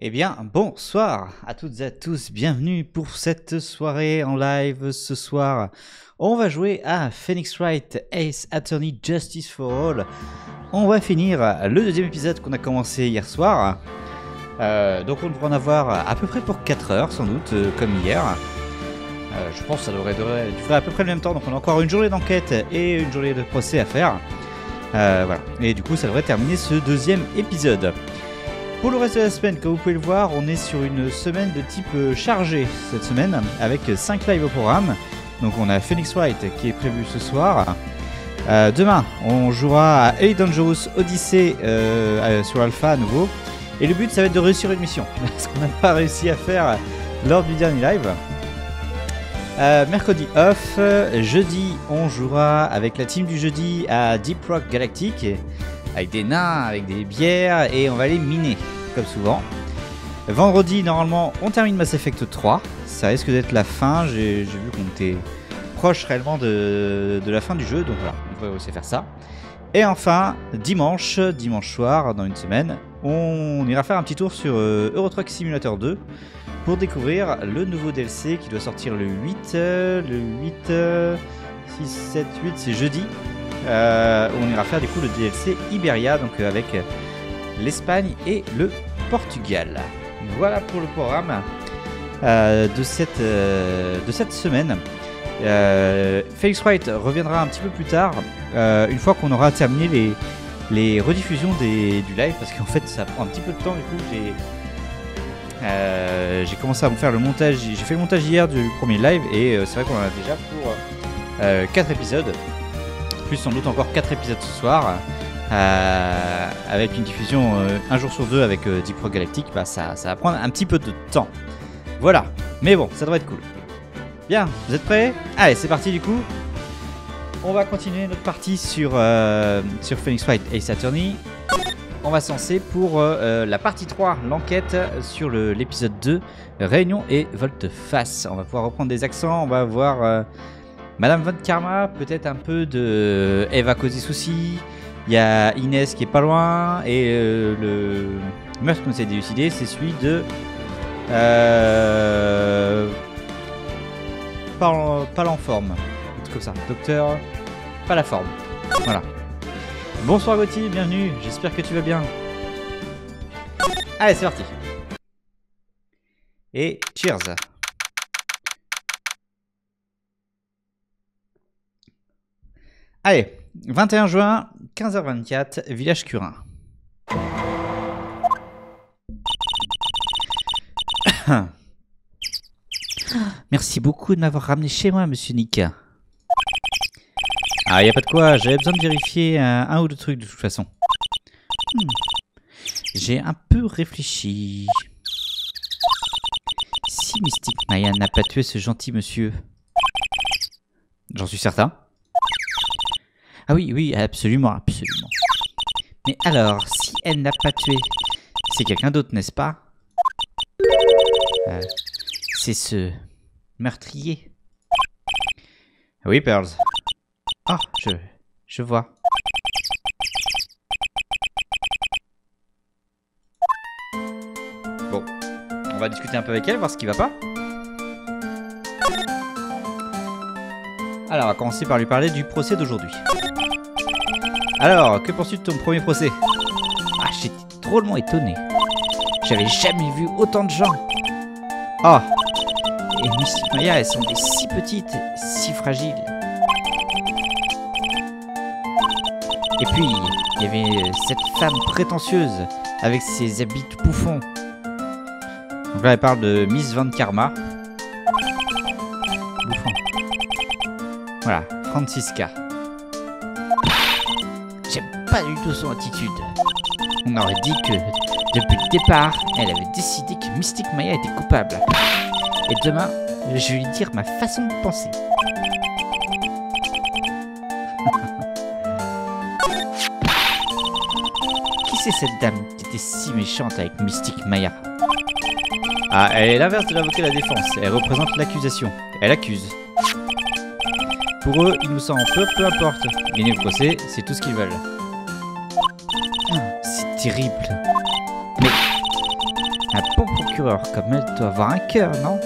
Eh bien, bonsoir à toutes et à tous, bienvenue pour cette soirée en live ce soir. On va jouer à Phoenix Wright Ace Attorney Justice for All. On va finir le deuxième épisode qu'on a commencé hier soir. Euh, donc on devrait en avoir à peu près pour 4 heures sans doute, euh, comme hier. Euh, je pense que ça devrait durer, à peu près le même temps, donc on a encore une journée d'enquête et une journée de procès à faire. Voilà. Et du coup, ça devrait terminer ce deuxième épisode. Pour le reste de la semaine, comme vous pouvez le voir, on est sur une semaine de type euh, chargé cette semaine, avec 5 lives au programme. Donc on a Phoenix Wright qui est prévu ce soir. Euh, demain, on jouera à Elite Dangerous Odyssey euh, sur Alpha à nouveau. Et le but, ça va être de réussir une mission. Ce qu'on n'a pas réussi à faire lors du dernier live. Mercredi off, jeudi on jouera avec la team du jeudi à Deep Rock Galactic, avec des nains, avec des bières, et on va aller miner, comme souvent. Vendredi, normalement, on termine Mass Effect 3, ça risque d'être la fin, j'ai vu qu'on était proche réellement de, de la fin du jeu, donc voilà, on pourrait aussi faire ça. Et enfin, dimanche, dimanche soir, dans une semaine, on ira faire un petit tour sur euh, Euro Truck Simulator 2 pour découvrir le nouveau DLC qui doit sortir le 8, euh, le 8, euh, 6, 7, 8, c'est jeudi. Euh, on ira faire du coup le DLC Iberia, donc euh, avec l'Espagne et le Portugal. Voilà pour le programme euh, de, cette, euh, de cette semaine. Euh, Felix Wright reviendra un petit peu plus tard, euh, une fois qu'on aura terminé les, les rediffusions des, du live, parce qu'en fait ça prend un petit peu de temps, du coup j'ai commencé à me faire le montage, j'ai fait le montage hier du premier live et c'est vrai qu'on en a déjà pour 4 épisodes, plus sans doute encore 4 épisodes ce soir, euh, avec une diffusion euh, un jour sur deux avec euh, Deep Rock Galactic, bah, ça, ça va prendre un petit peu de temps. Voilà, mais bon, ça devrait être cool. Bien, vous êtes prêts? Allez, c'est parti du coup. On va continuer notre partie sur, sur Phoenix Wright Ace Attorney. On va se lancer pour la partie 3, l'enquête sur le- l'épisode 2, Réunion et Volte-Face. On va pouvoir reprendre des accents, on va voir Madame Von Karma, peut-être un peu de Eva Cosi Souci. Il y a Inès qui est pas loin, et euh, le meurtre qu'on s'est décidé, c'est celui de. Euh, pas, en, pas forme. Un truc comme ça. Docteur. Pas la forme. Voilà. Bonsoir Gauthier, bienvenue, j'espère que tu vas bien. Allez, c'est parti. Et cheers. Allez, 21 juin, 15h24, village Curin. Merci beaucoup de m'avoir ramené chez moi, monsieur Nika. Ah, y a pas de quoi, j'avais besoin de vérifier un, un ou deux trucs de toute façon. Hmm. J'ai un peu réfléchi. Si Mystic Maya n'a pas tué ce gentil monsieur. J'en suis certain. Ah oui, oui, absolument, absolument. Mais alors, si elle n'a pas tué, c'est quelqu'un d'autre, n'est-ce pas? Euh, C'est ce meurtrier. Oui, Pearls. Ah, je, je vois. Bon, on va discuter un peu avec elle, voir ce qui va pas. Alors, on va commencer par lui parler du procès d'aujourd'hui. Alors, que penses-tu de ton premier procès? Ah, j'étais drôlement étonné. J'avais jamais vu autant de gens. Ah Et Mystic Maya, sont des si petites, si fragiles. Et puis, il y avait cette femme prétentieuse avec ses habits bouffons. Donc là, elle parle de Miss Van Karma. Bouffon. Voilà, Francisca. Pas du tout son attitude. On aurait dit que, depuis le départ, elle avait décidé que Mystic Maya était coupable. Et demain, je vais lui dire ma façon de penser. Qui c'est cette dame qui était si méchante avec Mystic Maya? Ah, elle est l'inverse de l'avocat de la défense. Elle représente l'accusation. Elle accuse. Pour eux, il nous semble peu, peu importe. Gagner le procès, c'est tout ce qu'ils veulent. Terrible. Mais Un bon procureur comme elle doit avoir un cœur, non?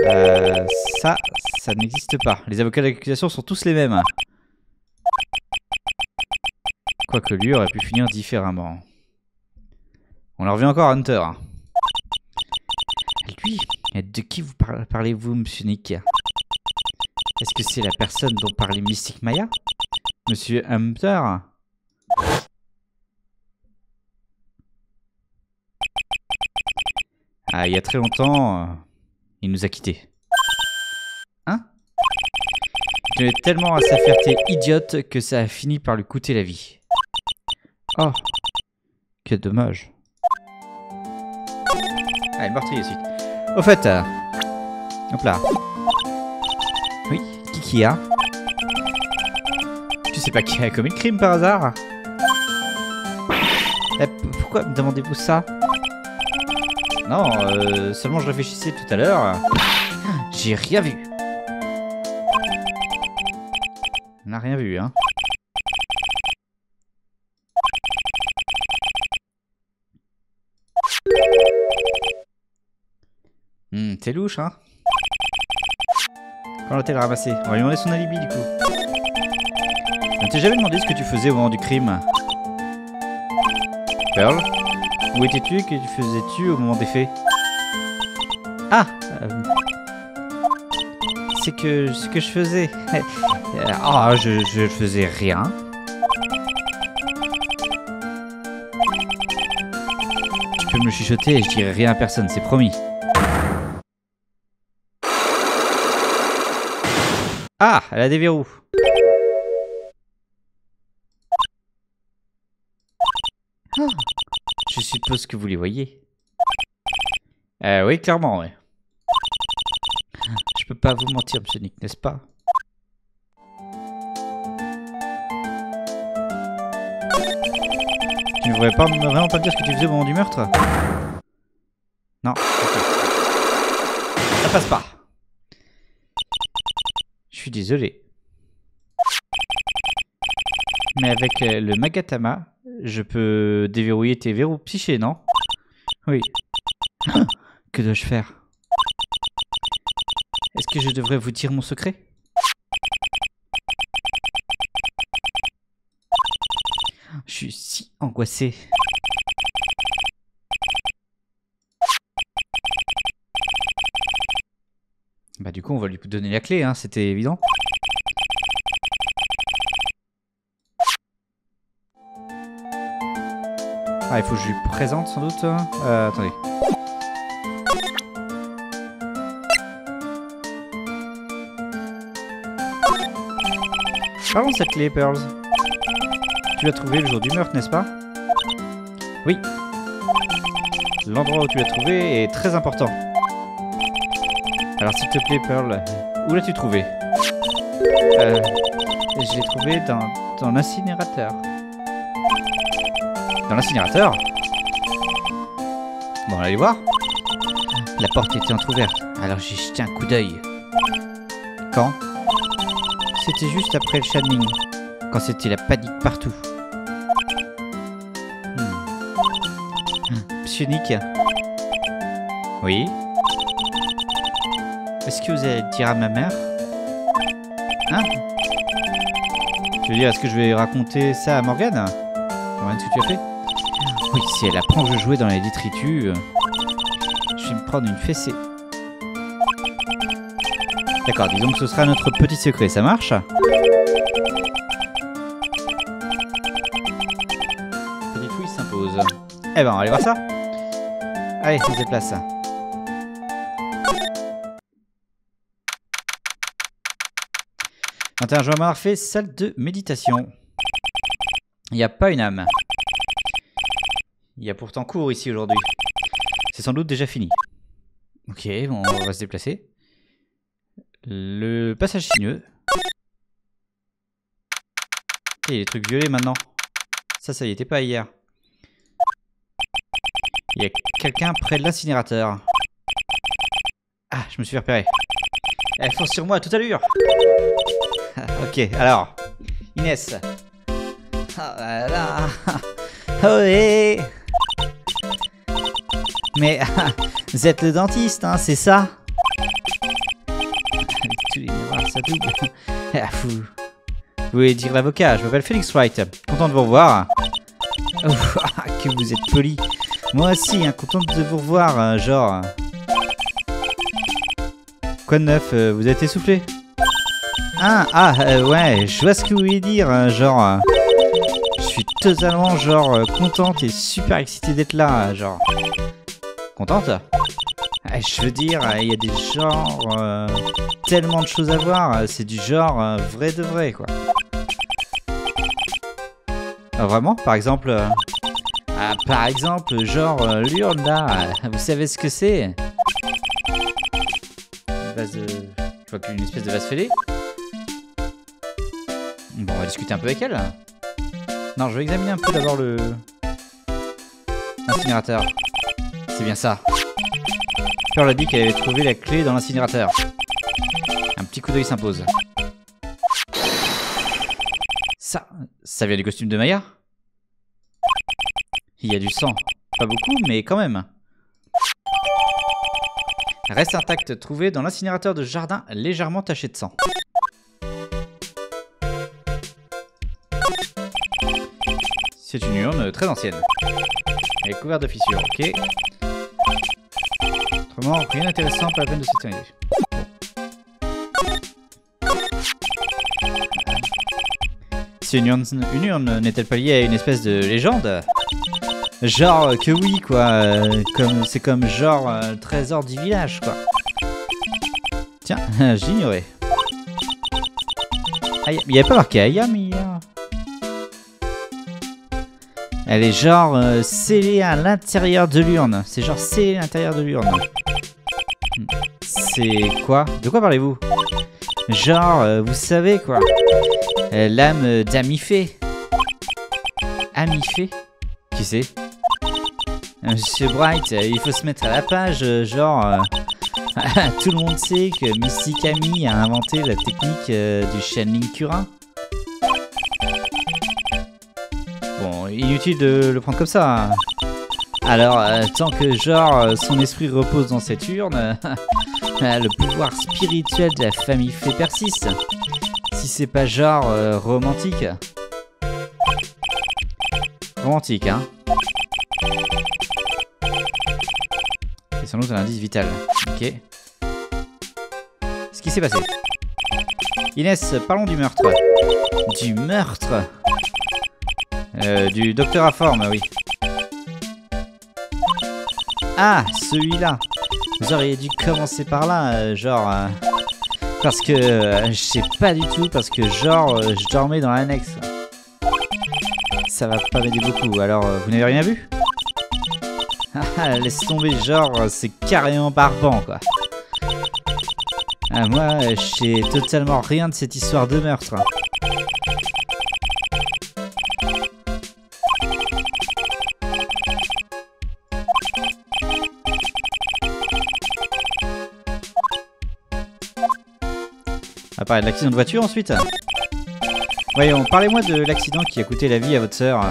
Euh, ça, ça n'existe pas. Les avocats d'accusation sont tous les mêmes. Quoique lui aurait pu finir différemment. On en revient encore à Hunter. Lui De qui vous par- parlez-vous, monsieur Nick? Est-ce que c'est la personne dont parlait Mystic Maya? Monsieur Hunter Ah, il y a très longtemps, euh, il nous a quittés. Hein? Il tenait tellement à sa fierté idiote que ça a fini par lui coûter la vie. Oh, quel dommage. Allez, meurtrier suite. Au fait, euh, hop là. A Tu sais pas qui a commis le crime par hasard Eh, Pourquoi me demandez-vous ça Non, euh, seulement je réfléchissais tout à l'heure. J'ai rien vu. On n'a rien vu, hein. Hmm, c'est louche, hein? Quand l'a-t-elle ramassé On va lui demander son alibi, du coup. On t'ai jamais demandé ce que tu faisais au moment du crime Pearl Où étais-tu? Et que tu faisais-tu au moment des faits? Ah euh, C'est que ce que je faisais. Ah, je, je faisais rien. Tu peux me chuchoter et je dirai rien à personne, c'est promis. Ah, elle a des verrous. Ah, je suppose que vous les voyez. Euh, oui, clairement, ouais. Je peux pas vous mentir, monsieur Nick, n'est-ce pas? Tu ne voudrais pas me- dire ce que tu faisais au moment du meurtre? Non. Ça passe pas. Désolé. Mais avec euh, le Magatama, je peux déverrouiller tes verrous psychés, non? Oui. que dois-je faire? Est-ce que je devrais vous dire mon secret? Je suis si angoissé. Du coup on va lui donner la clé, hein, c'était évident. Ah il faut que je lui présente sans doute. Euh, attendez. Parlons de cette clé, Pearls. Tu l'as trouvée le jour du meurtre, n'est-ce pas? Oui. L'endroit où tu l'as trouvée est très important. Alors s'il te plaît, Pearl, où l'as-tu trouvée euh, Je l'ai trouvée dans, dans l'incinérateur. Dans l'incinérateur Bon, on va aller voir. La porte était entrouverte, alors j'ai jeté un coup d'œil. Quand C'était juste après le shining, quand c'était la panique partout. Hmm. Monsieur Nick Oui Est-ce que vous allez le dire à ma mère? Hein? Tu veux dire, est-ce que je vais raconter ça à Morgane? Morgane, ce que tu as fait? Oui, si elle apprend que je jouais dans les détritus, euh, je vais me prendre une fessée. D'accord, disons que ce sera notre petit secret, ça marche? Petite fouille s'impose. Eh ben, on va aller voir ça. Allez, on se déplace. « 21 juin Marfait, salle de méditation. Il n'y a pas une âme. Il y a pourtant cours ici aujourd'hui. C'est sans doute déjà fini. Ok, bon, on va se déplacer. Le passage sinueux. Il y a des trucs violets maintenant. Ça, ça y était pas hier. Il y a quelqu'un près de l'incinérateur. Ah, je me suis repérer. Elle fonce sur moi à toute allure. ok, alors. Inès. Ah là là. Mais vous êtes le dentiste, hein, c'est ça? Tous les miroirs, ça double. Ah, fou. Vous voulez dire l'avocat, je m'appelle Felix Wright. Content de vous revoir. Ah, que vous êtes poli. Moi aussi, hein, content de vous revoir, euh, genre. Quoi de neuf euh, Vous êtes essoufflé? Ah, ah, euh, ouais, je vois ce que vous voulez dire, euh, genre. euh, je suis totalement, genre, euh, contente et super excitée d'être là, genre. Contente? Ah, Je veux dire, il y a des genres. tellement de choses à voir, c'est du genre vrai de vrai, quoi. Ah, vraiment? Par exemple. ah, par exemple, genre l'urne vous savez ce que c'est? Une. Je vois qu'une espèce de vase fêlée. Discuter un peu avec elle. Non, je vais examiner un peu d'abord le. Incinérateur. C'est bien ça. Pearl a dit qu'elle avait trouvé la clé dans l'incinérateur. Un petit coup d'œil s'impose. Ça, ça vient du costume de Maya? Il y a du sang. Pas beaucoup, mais quand même. Reste intact trouvé dans l'incinérateur de jardin légèrement taché de sang. C'est une urne très ancienne. Elle est couverte de fissures, ok. Autrement, rien d'intéressant, pas la peine de s'étonner. C'est une urne, urne n'est-elle pas liée à une espèce de légende? Genre que oui, quoi. Comme c'est comme genre euh, trésor du village, quoi. Tiens, j'ignorais. Ah, il n'y avait pas marqué Ayam hier. Elle est genre euh, scellée à l'intérieur de l'urne. C'est genre scellé à l'intérieur de l'urne. C'est quoi? De quoi parlez-vous? Genre, euh, vous savez quoi? Euh, L'âme d'Amifé. Amifé Qui c'est? Monsieur Bright, il faut se mettre à la page, genre... tout le monde sait que Mystic Ami a inventé la technique du channeling Curin. Inutile de le prendre comme ça. Alors, euh, tant que genre euh, son esprit repose dans cette urne, euh, le pouvoir spirituel de la famille Fée persiste. Si c'est pas genre romantique. Romantique, hein. C'est sans doute un indice vital. Ok. Ce qui s'est passé. Inès, parlons du meurtre. Du meurtre euh, Du docteur à forme, oui. Ah, celui-là. Vous auriez dû commencer par là, euh, genre... euh, parce que... je sais pas du tout, parce que genre, je dormais dans l'annexe. Ça va pas m'aider beaucoup, alors vous n'avez rien vu? Ah, laisse tomber, genre, c'est carrément barbant, quoi. Ah, moi, je sais totalement rien de cette histoire de meurtre. Parler de l'accident de voiture ensuite. Voyons, parlez-moi de l'accident qui a coûté la vie à votre sœur.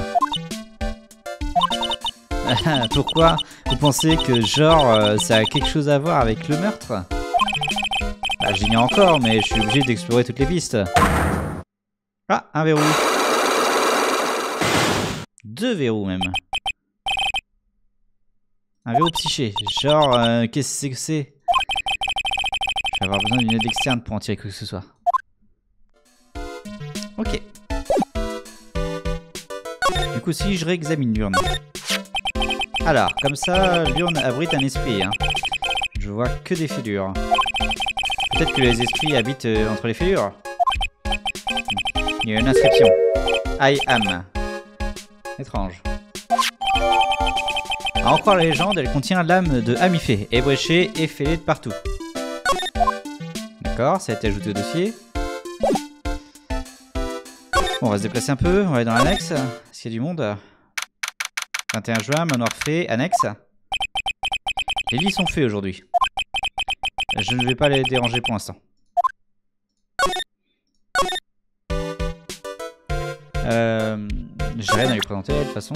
Pourquoi Vous pensez que genre euh, ça a quelque chose à voir avec le meurtre? Bah j'ignore encore, mais je suis obligé d'explorer toutes les pistes. Ah, un verrou. Deux verrous même. Un verrou psyché. Genre, euh, qu'est-ce que c'est? Je avoir besoin d'une aide externe pour en tirer quoi que ce soit. Ok. Du coup, si je réexamine l'urne. Alors, comme ça, l'urne abrite un esprit. Hein. Je vois que des fêlures. Peut-être que les esprits habitent euh, entre les fêlures. Il y a une inscription. I am. Étrange. À en croire la légende, elle contient l'âme de Amifé, ébréchée et fêlée de partout. Ça a été ajouté au dossier. On va se déplacer un peu, on va aller dans l'annexe. Est-ce qu'il y a du monde? 21 juin, manoir fait, annexe. Les lits sont faits aujourd'hui. Je ne vais pas les déranger pour l'instant. Euh, J'ai rien à lui présenter de toute façon.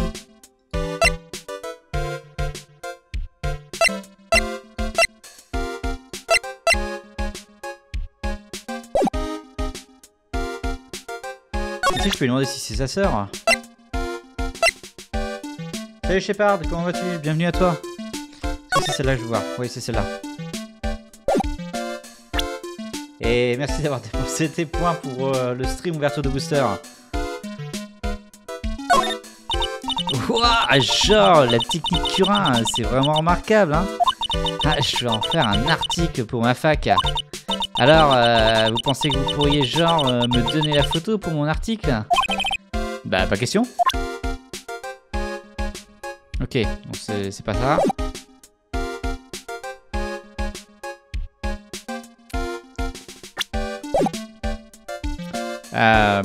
Je peux lui demander si c'est sa sœur. Salut Shepard, comment vas-tu? Bienvenue à toi. C'est celle-là que je vois. Oui, c'est celle-là. Et merci d'avoir dépensé tes points pour euh, le stream ouverture de booster. Ouah, genre, la technique Curin, c'est vraiment remarquable. Hein ah, je vais en faire un article pour ma fac. Alors, euh, vous pensez que vous pourriez genre euh, me donner la photo pour mon article? Bah, pas question. Ok, donc c'est pas ça. Euh,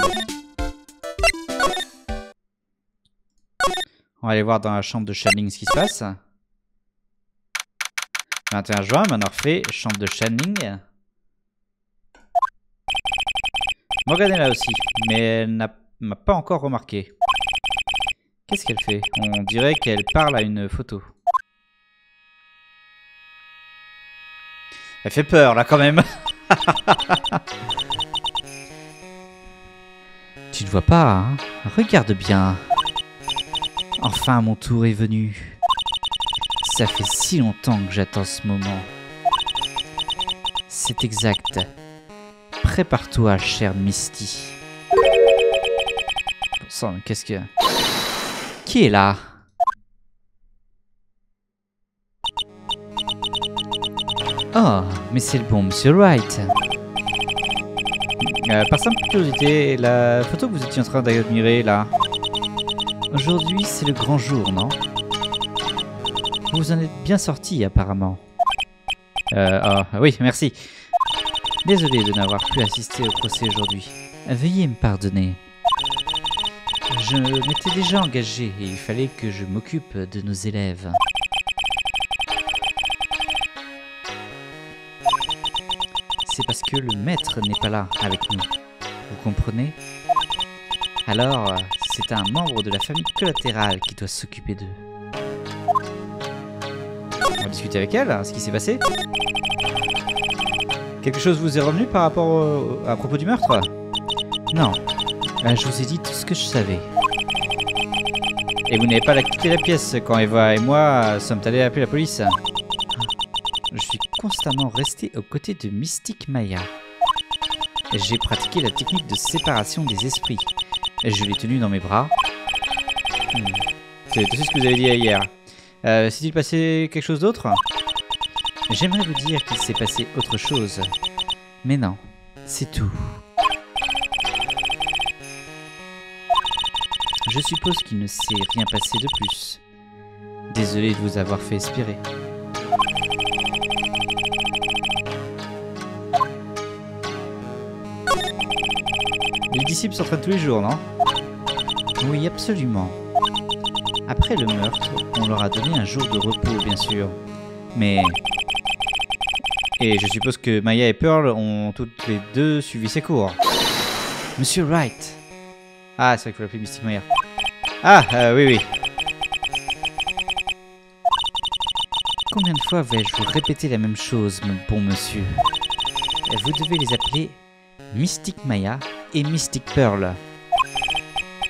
on va aller voir dans la chambre de Shanling ce qui se passe. 21 juin, fait chambre de Shanling. Morgan est là aussi, mais elle m'a pas encore remarqué. Qu'est-ce qu'elle fait? On dirait qu'elle parle à une photo. Elle fait peur là quand même. tu ne vois pas, hein? Regarde bien. Enfin mon tour est venu. Ça fait si longtemps que j'attends ce moment. C'est exact. Prépare-toi, cher Misty. Qu'est-ce que... Qui est là? Oh, mais c'est le bon Monsieur Wright. Euh, par simple curiosité, la photo que vous étiez en train d'admirer là, aujourd'hui c'est le grand jour, non? Vous en êtes bien sorti apparemment. Euh, oh, oui, merci. Désolé de n'avoir pu assister au procès aujourd'hui. Veuillez me pardonner. Je m'étais déjà engagé et il fallait que je m'occupe de nos élèves. C'est parce que le maître n'est pas là avec nous. Vous comprenez? Alors, c'est un membre de la famille collatérale qui doit s'occuper d'eux. On va discuter avec elle, hein, ce qui s'est passé. Quelque chose vous est revenu par rapport à propos du meurtre Non, euh, je vous ai dit tout ce que je savais. Et vous n'avez pas quitté la pièce quand Eva et moi sommes allés appeler la police. Je suis constamment resté aux côtés de Mystique Maya. J'ai pratiqué la technique de séparation des esprits. Je l'ai tenu dans mes bras. Hmm. C'est tout ce que vous avez dit hier. Euh, S'est-il passé quelque chose d'autre? J'aimerais vous dire qu'il s'est passé autre chose. Mais non, c'est tout. Je suppose qu'il ne s'est rien passé de plus. Désolé de vous avoir fait espérer. Les disciples s'entraînent tous les jours, non? Oui, absolument. Après le meurtre, on leur a donné un jour de repos, bien sûr. Mais et je suppose que Maya et Pearl ont toutes les deux suivi ses cours. Monsieur Wright. Ah, c'est vrai qu'il faut l'appeler Mystic Maya. Ah, euh, oui, oui. Combien de fois vais-je vous répéter la même chose, mon bon monsieur? Vous devez les appeler Mystic Maya et Mystic Pearl.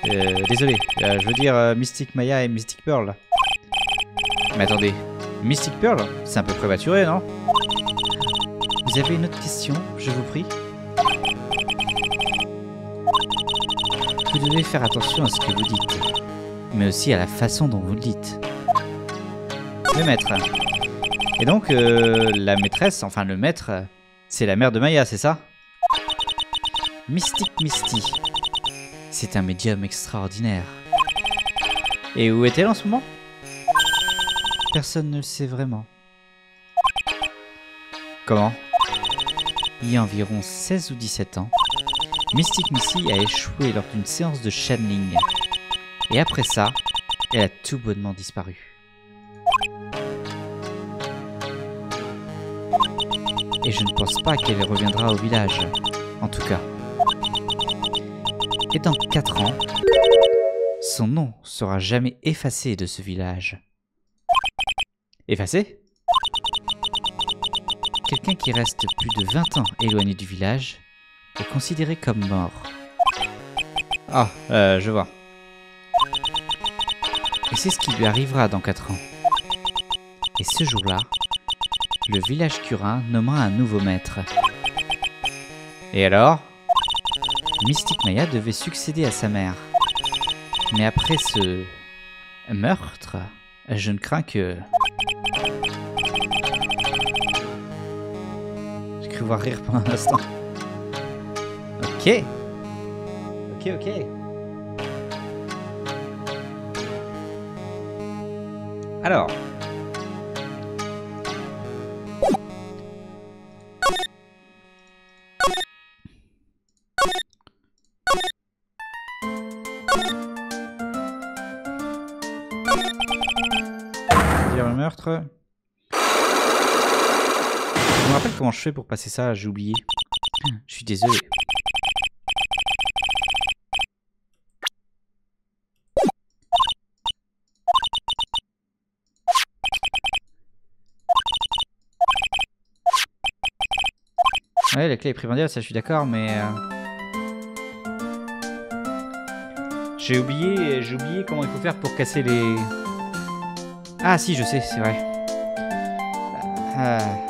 Euh, désolé, euh, je veux dire Mystic Maya et Mystic Pearl. Mais attendez, Mystic Pearl C'est un peu prématuré, non? Vous avez une autre question, je vous prie Vous devez faire attention à ce que vous dites, mais aussi à la façon dont vous le dites. Le maître. Et donc, euh, la maîtresse, enfin le maître, c'est la mère de Maya, c'est ça? Mystique Misty. C'est un médium extraordinaire. Et où est-elle en ce moment? Personne ne le sait vraiment. Comment? Il y a environ 16 ou 17 ans, Mystic Missy a échoué lors d'une séance de channeling. Et après ça, elle a tout bonnement disparu. Et je ne pense pas qu'elle reviendra au village, en tout cas. Et dans 4 ans, Son nom sera jamais effacé de ce village. Effacé? Quelqu'un qui reste plus de 20 ans éloigné du village est considéré comme mort. Ah, euh, je vois. Et c'est ce qui lui arrivera dans 4 ans. Et ce jour-là, le village curin nomma un nouveau maître. Et alors? Mystique Maya devait succéder à sa mère. Mais après ce meurtre, je ne crains que... cru voir rire pendant un instant. Ok. Ok, ok. Alors. Je fais pour passer ça, j'ai oublié. Je suis désolé. Ouais, la clé est primordiale, ça je suis d'accord, mais... euh, J'ai oublié, j'ai oublié comment il faut faire pour casser les... Ah si, je sais, c'est vrai. Ah.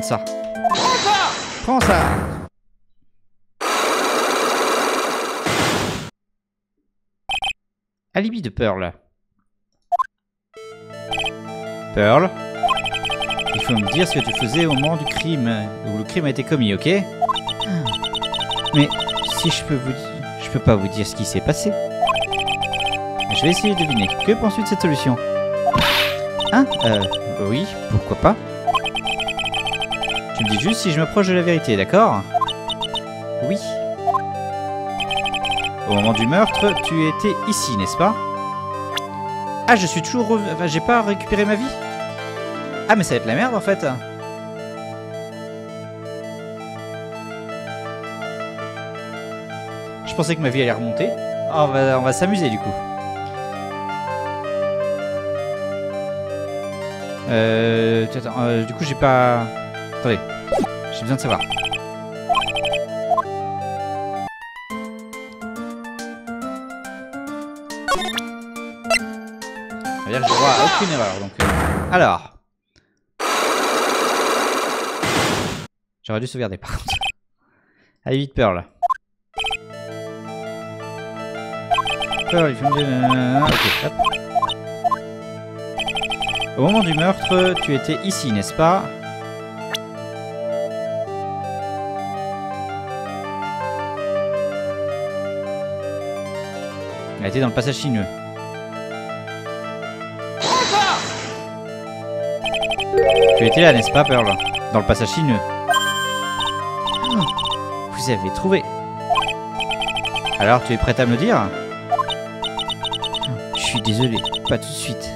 Lui présente ça. Prends ça Alibi de Pearl. Pearl Il faut me dire ce que tu faisais au moment du crime, où le crime a été commis, ok? Mais si je peux vous je peux pas vous dire ce qui s'est passé. Je vais essayer de deviner. Que penses-tu de cette solution? Hein? Euh, oui, pourquoi pas? Tu me dis juste si je m'approche de la vérité, d'accord? Oui. Au moment du meurtre, tu étais ici, n'est-ce pas? Ah, je suis toujours... Enfin, j'ai pas récupéré ma vie? Ah, mais ça va être la merde, en fait Je pensais que ma vie allait remonter. Ah, on va, on va s'amuser, du coup. Euh... Attends, euh, du coup, j'ai pas... Attendez. J'ai besoin de savoir. J'ai droit à aucune erreur, donc... euh, Alors... J'aurais dû sauvegarder, par contre. Allez, vite, Pearl. Pearl, il faut me. Ok, hop. Au moment du meurtre, tu étais ici, n'est-ce pas? Elle était dans le passage sinueux. Tu étais là, n'est-ce pas, Pearl Dans le passage sinueux. Oh, Vous avez trouvé. Alors, tu es prête à me le dire? Je suis désolé, pas tout de suite.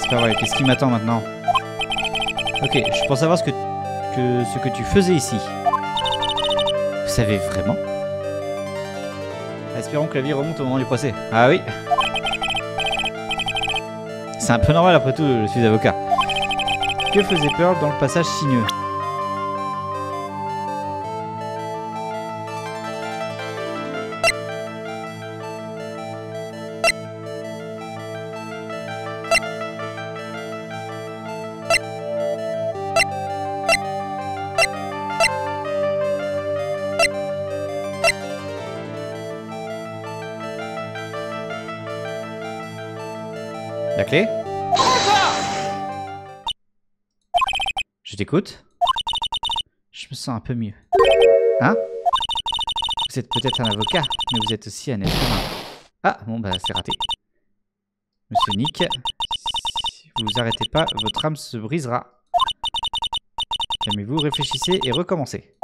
C'est pas vrai, qu'est-ce qui m'attend maintenant? Ok, je pense savoir ce que, que, ce que tu faisais ici. Vous savez vraiment? Espérons que la vie remonte au moment du procès. Ah oui C'est un peu normal après tout, je suis avocat. Que faisait Pearl dans le passage sinueux? Je me sens un peu mieux. Hein? Vous êtes peut-être un avocat, mais vous êtes aussi un être humain. Ah, bon bah c'est raté. Monsieur Nick, si vous vous arrêtez pas, votre âme se brisera. Calmez-vous, réfléchissez et recommencez.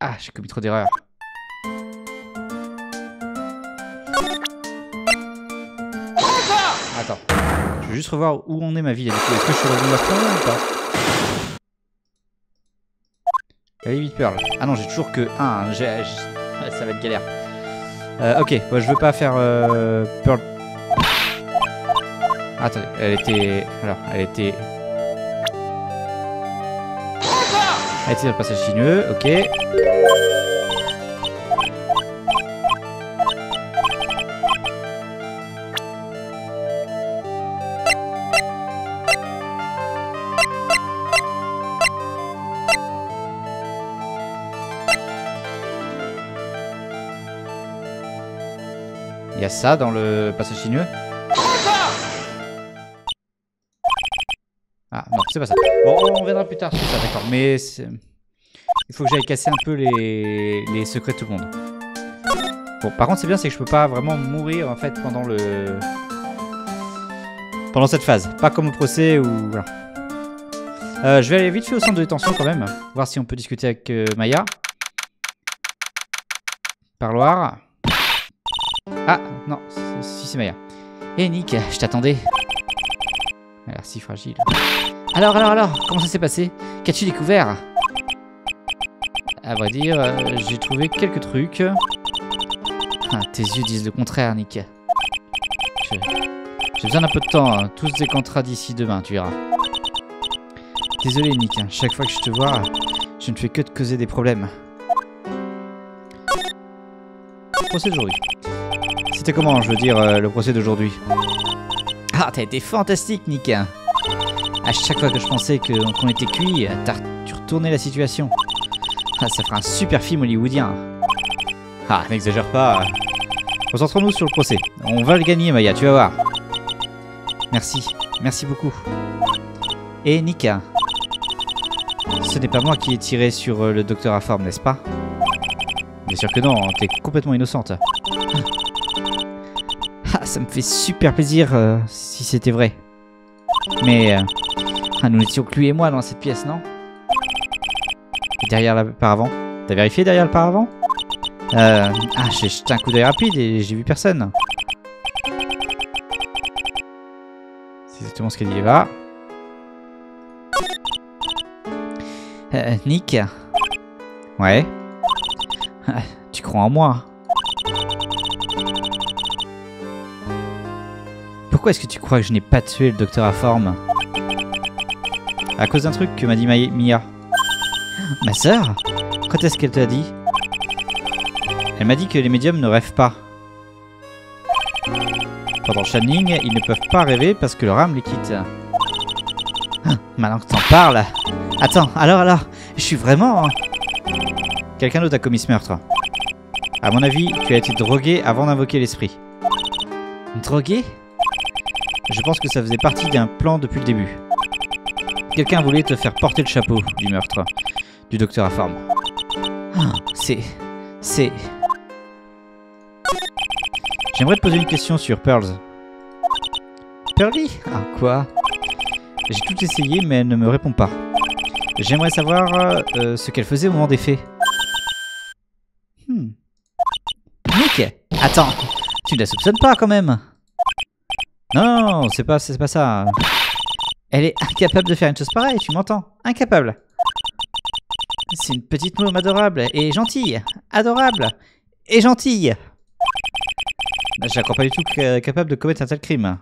Ah, j'ai commis trop d'erreurs. Attends. Je veux juste revoir où on est ma vie. Est-ce que je suis revenu à fond ou pas? Allez vite Pearl. Ah non, j'ai toujours que 1. J'ai- j'ai- Ça va être galère. Euh, ok, moi je veux pas faire euh, Pearl. Attendez, elle était. Alors, elle était. Elle était dans le passage sinueux, ok. Ça dans le passage sinueux Ah non, c'est pas ça. Bon, on reviendra plus tard sur ça, d'accord. Mais il faut que j'aille casser un peu les... les secrets de tout le monde. Bon, par contre, c'est bien, c'est que je peux pas vraiment mourir en fait pendant le. Pendant cette phase. Pas comme au procès ou. Voilà. Euh, je vais aller vite fait au centre de détention quand même. Voir si on peut discuter avec euh, Maya. Parloir. Ah, non, si c'est Maya. Hé Nick, je t'attendais. Elle a l'air si fragile. Alors, alors, alors, comment ça s'est passé? Qu'as-tu découvert? À vrai dire, euh, j'ai trouvé quelques trucs. Ah, tes yeux disent le contraire, Nick. J'ai besoin d'un peu de temps, hein. tout se décantera d'ici demain, tu verras. Désolé, Nick, hein. chaque fois que je te vois, je ne fais que te causer des problèmes. Procès d'aujourd'hui. C'était comment, je veux dire, euh, le procès d'aujourd'hui Ah, t'as été fantastique, Nick. À chaque fois que je pensais que- qu'on était cuit, t'as tu retournais la situation. Ah, ça fera un super film hollywoodien. Ah, n'exagère pas. Concentrons-nous sur le procès. On va le gagner, Maya, tu vas voir. Merci, merci beaucoup. Et Nick, ce n'est pas moi qui ai tiré sur euh, le docteur Aform, n'est-ce pas? Bien sûr que non, t'es complètement innocente. Ah, ça me fait super plaisir euh, si c'était vrai. Mais euh, ah, nous étions que lui et moi dans cette pièce, non? Derrière le paravent T'as vérifié derrière le paravent euh, Ah, j'ai jeté un coup d'œil rapide et j'ai vu personne. C'est exactement ce qu'elle dit Eva. Euh, Nick? Ouais Ah, Tu crois en moi? Pourquoi est-ce que tu crois que je n'ai pas tué le docteur à forme À cause d'un truc que m'a dit Mia. Ma sœur Quand est-ce qu'elle te l'a dit Elle m'a dit que les médiums ne rêvent pas. Pendant Shining, ils ne peuvent pas rêver parce que leur âme les quitte. Ah, Maintenant que t'en parles. Attends, alors alors, je suis vraiment. Quelqu'un d'autre a commis ce meurtre. À mon avis, tu as été drogué avant d'invoquer l'esprit. Drogué? Je pense que ça faisait partie d'un plan depuis le début. Quelqu'un voulait te faire porter le chapeau du meurtre du docteur Aform. Ah, C'est. C'est. J'aimerais te poser une question sur Pearls. Pearly Ah, quoi? J'ai tout essayé, mais elle ne me répond pas. J'aimerais savoir euh, ce qu'elle faisait au moment des faits. Hmm. Nick Attends Tu ne la soupçonnes pas quand même Non, c'est pas, ça. Elle est incapable de faire une chose pareille, tu m'entends? Incapable. C'est une petite môme adorable et gentille. Adorable et gentille. Je la crois pas du tout ca- capable de commettre un tel crime.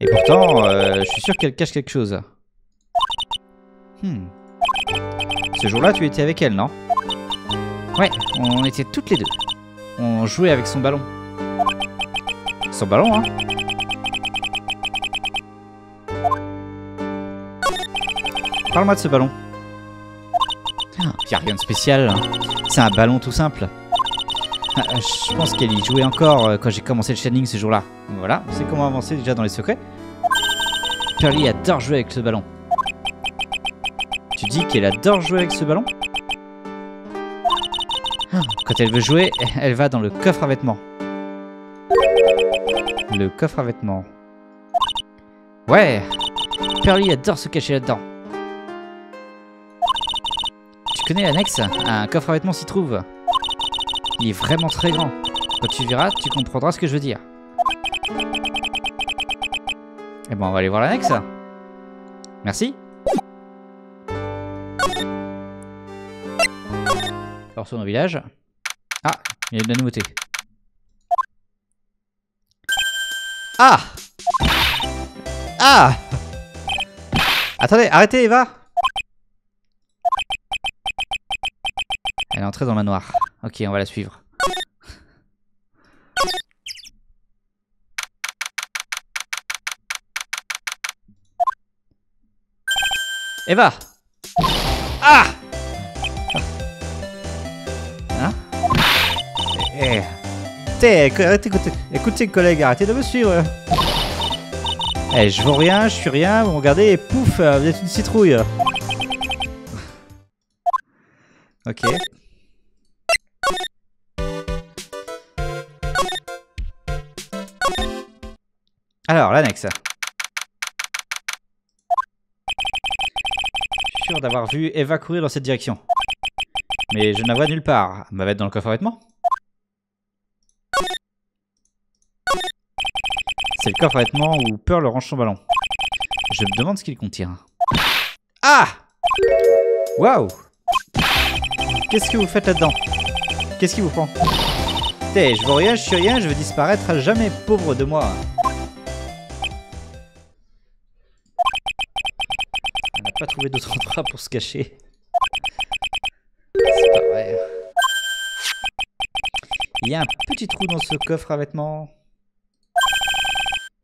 Et pourtant, euh, je suis sûr qu'elle cache quelque chose. Hmm. Ce jour-là, tu étais avec elle, non? Ouais, on était toutes les deux. On jouait avec son ballon. Son ballon, hein Parle-moi de ce ballon. Ah, y a rien de spécial. hein. C'est un ballon tout simple. Ah, Je pense qu'elle y jouait encore euh, quand j'ai commencé le Shining ce jour-là. Voilà, sait comment avancer déjà dans les secrets. Pearly adore jouer avec ce ballon. Tu dis qu'elle adore jouer avec ce ballon? Ah, Quand elle veut jouer, elle va dans le coffre à vêtements. Le coffre à vêtements. Ouais Pearly adore se cacher là-dedans. Tu connais l'annexe Un coffre à vêtements s'y trouve? Il est vraiment très grand. Quand tu verras, tu comprendras ce que je veux dire. Eh ben, on va aller voir l'annexe. Merci. retourne au village. Ah, il y a de la nouveauté. Ah. Ah. Attendez, arrêtez Eva. Elle est entrée dans le manoir. Ok, on va la suivre. Eva. Ah. Hein Eh Arrêtez, écoutez, écoutez collègues, arrêtez de me suivre Eh, je vois rien, je suis rien, vous regardez et pouf, vous êtes une citrouille Ok. Alors, l'annexe. Sûr d'avoir vu Eva courir dans cette direction. Mais je ne la vois nulle part. Elle va être dans le coffre vêtements C'est le coffre à vêtements où Pearl range son ballon. Je me demande ce qu'il contient. Ah Waouh Qu'est-ce que vous faites là-dedans? Qu'est-ce qui vous prend? Eh, je vois rien, je suis rien, je veux disparaître à jamais, pauvre de moi. On n'a pas trouvé d'autre endroit pour se cacher. C'est pas vrai. Il y a un petit trou dans ce coffre à vêtements.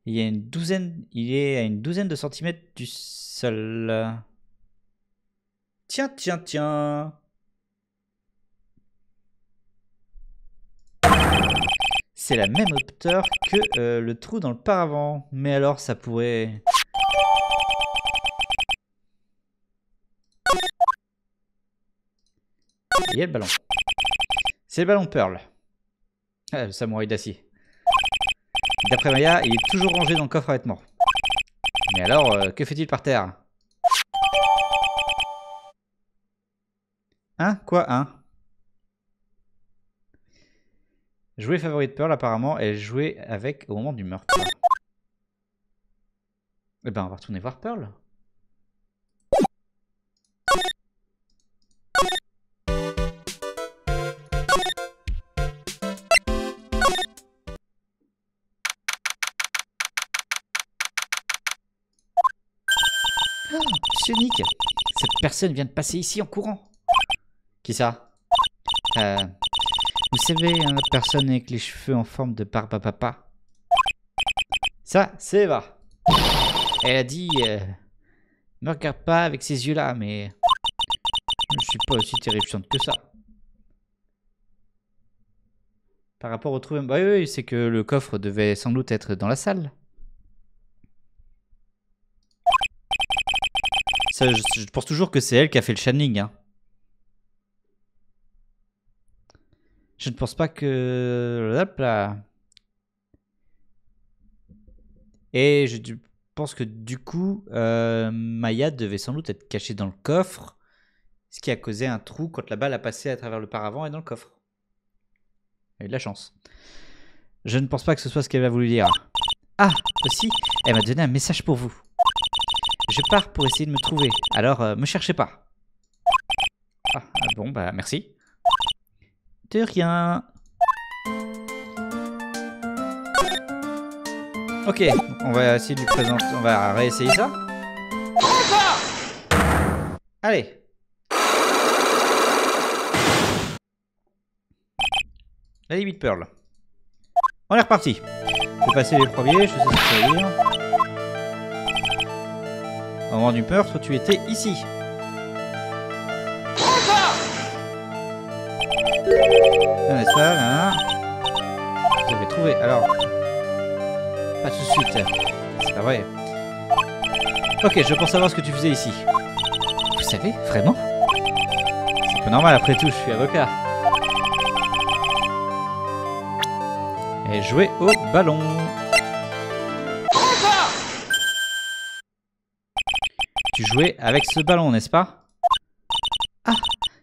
Il y a une douzaine, il est à une douzaine de centimètres du sol. Tiens, tiens, tiens. C'est la même hauteur que euh, le trou dans le paravent. Mais alors, ça pourrait... Il y a le ballon. C'est le ballon Pearl. Ah, le samouraï d'acier. D'après Maya, il est toujours rangé dans le coffre à vêtements. Mais alors, euh, que fait-il par terre? Hein? Quoi, hein? Jouer favori de Pearl, apparemment, elle jouait avec au moment du meurtre. Eh ben, on va retourner voir Pearl. Monsieur Nick, cette personne vient de passer ici en courant. Qui ça? Euh, Vous savez, hein, la personne avec les cheveux en forme de barbe à papa Ça, c'est Eva. Elle a dit... Euh, me regarde pas avec ces yeux-là, mais... Je suis pas aussi terrifiante que ça. Par rapport au trou... Bah oui c'est que le coffre devait sans doute être dans la salle. Je, pense toujours que c'est elle qui a fait le channeling. Hein. Je ne pense pas que... Hop là. Et je pense que du coup, euh, Maya devait sans doute être cachée dans le coffre, ce qui a causé un trou quand la balle a passé à travers le paravent et dans le coffre. Elle a eu de la chance. Je ne pense pas que ce soit ce qu'elle a voulu dire. Ah, aussi, elle m'a donné un message pour vous. Je pars pour essayer de me trouver, alors euh, me cherchez pas. Ah, bon, bah merci. De rien. Ok, on va essayer de présenter, on va réessayer ça. Allez. Allez, 8 Pearl. On est reparti. Je vais passer les premiers, je sais ce que ça veut dire. Au moment du meurtre, tu étais ici. N'est-ce pas hein? Vous avez trouvé. Alors. Pas tout de suite. C'est pas vrai. Ok, je pense savoir ce que tu faisais ici. Vous savez, vraiment? C'est pas normal après tout, je suis avocat. Et jouer au ballon. Jouer avec ce ballon, n'est-ce pas? Ah,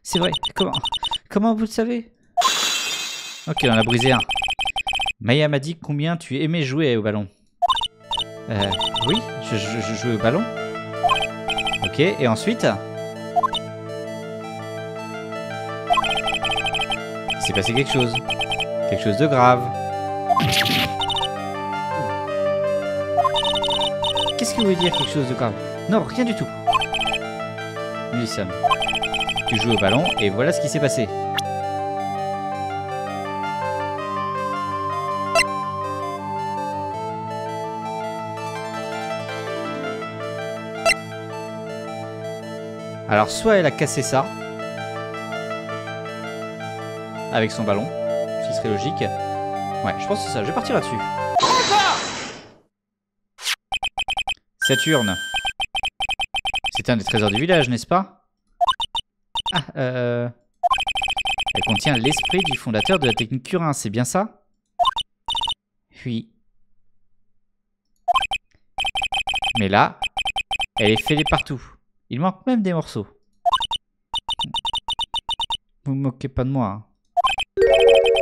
c'est vrai. Comment Comment vous le savez? Ok, on a brisé un. Maya m'a dit combien tu aimais jouer au ballon. Euh, oui, je, jouais au ballon. Ok, et ensuite? S'est passé quelque chose. Quelque chose de grave. Qu'est-ce que vous voulez dire quelque chose de grave? Non, rien du tout. Tu joues au ballon et voilà ce qui s'est passé. Alors soit elle a cassé ça avec son ballon, ce qui serait logique. Ouais, je pense que c'est ça. Je vais partir là-dessus. Saturne. C'est des trésors du village, n'est-ce pas? Ah, euh... Elle contient l'esprit du fondateur de la technique Curin, c'est bien ça? Oui. Mais là, elle est fêlée partout. Il manque même des morceaux. Vous vous moquez pas de moi. Hein.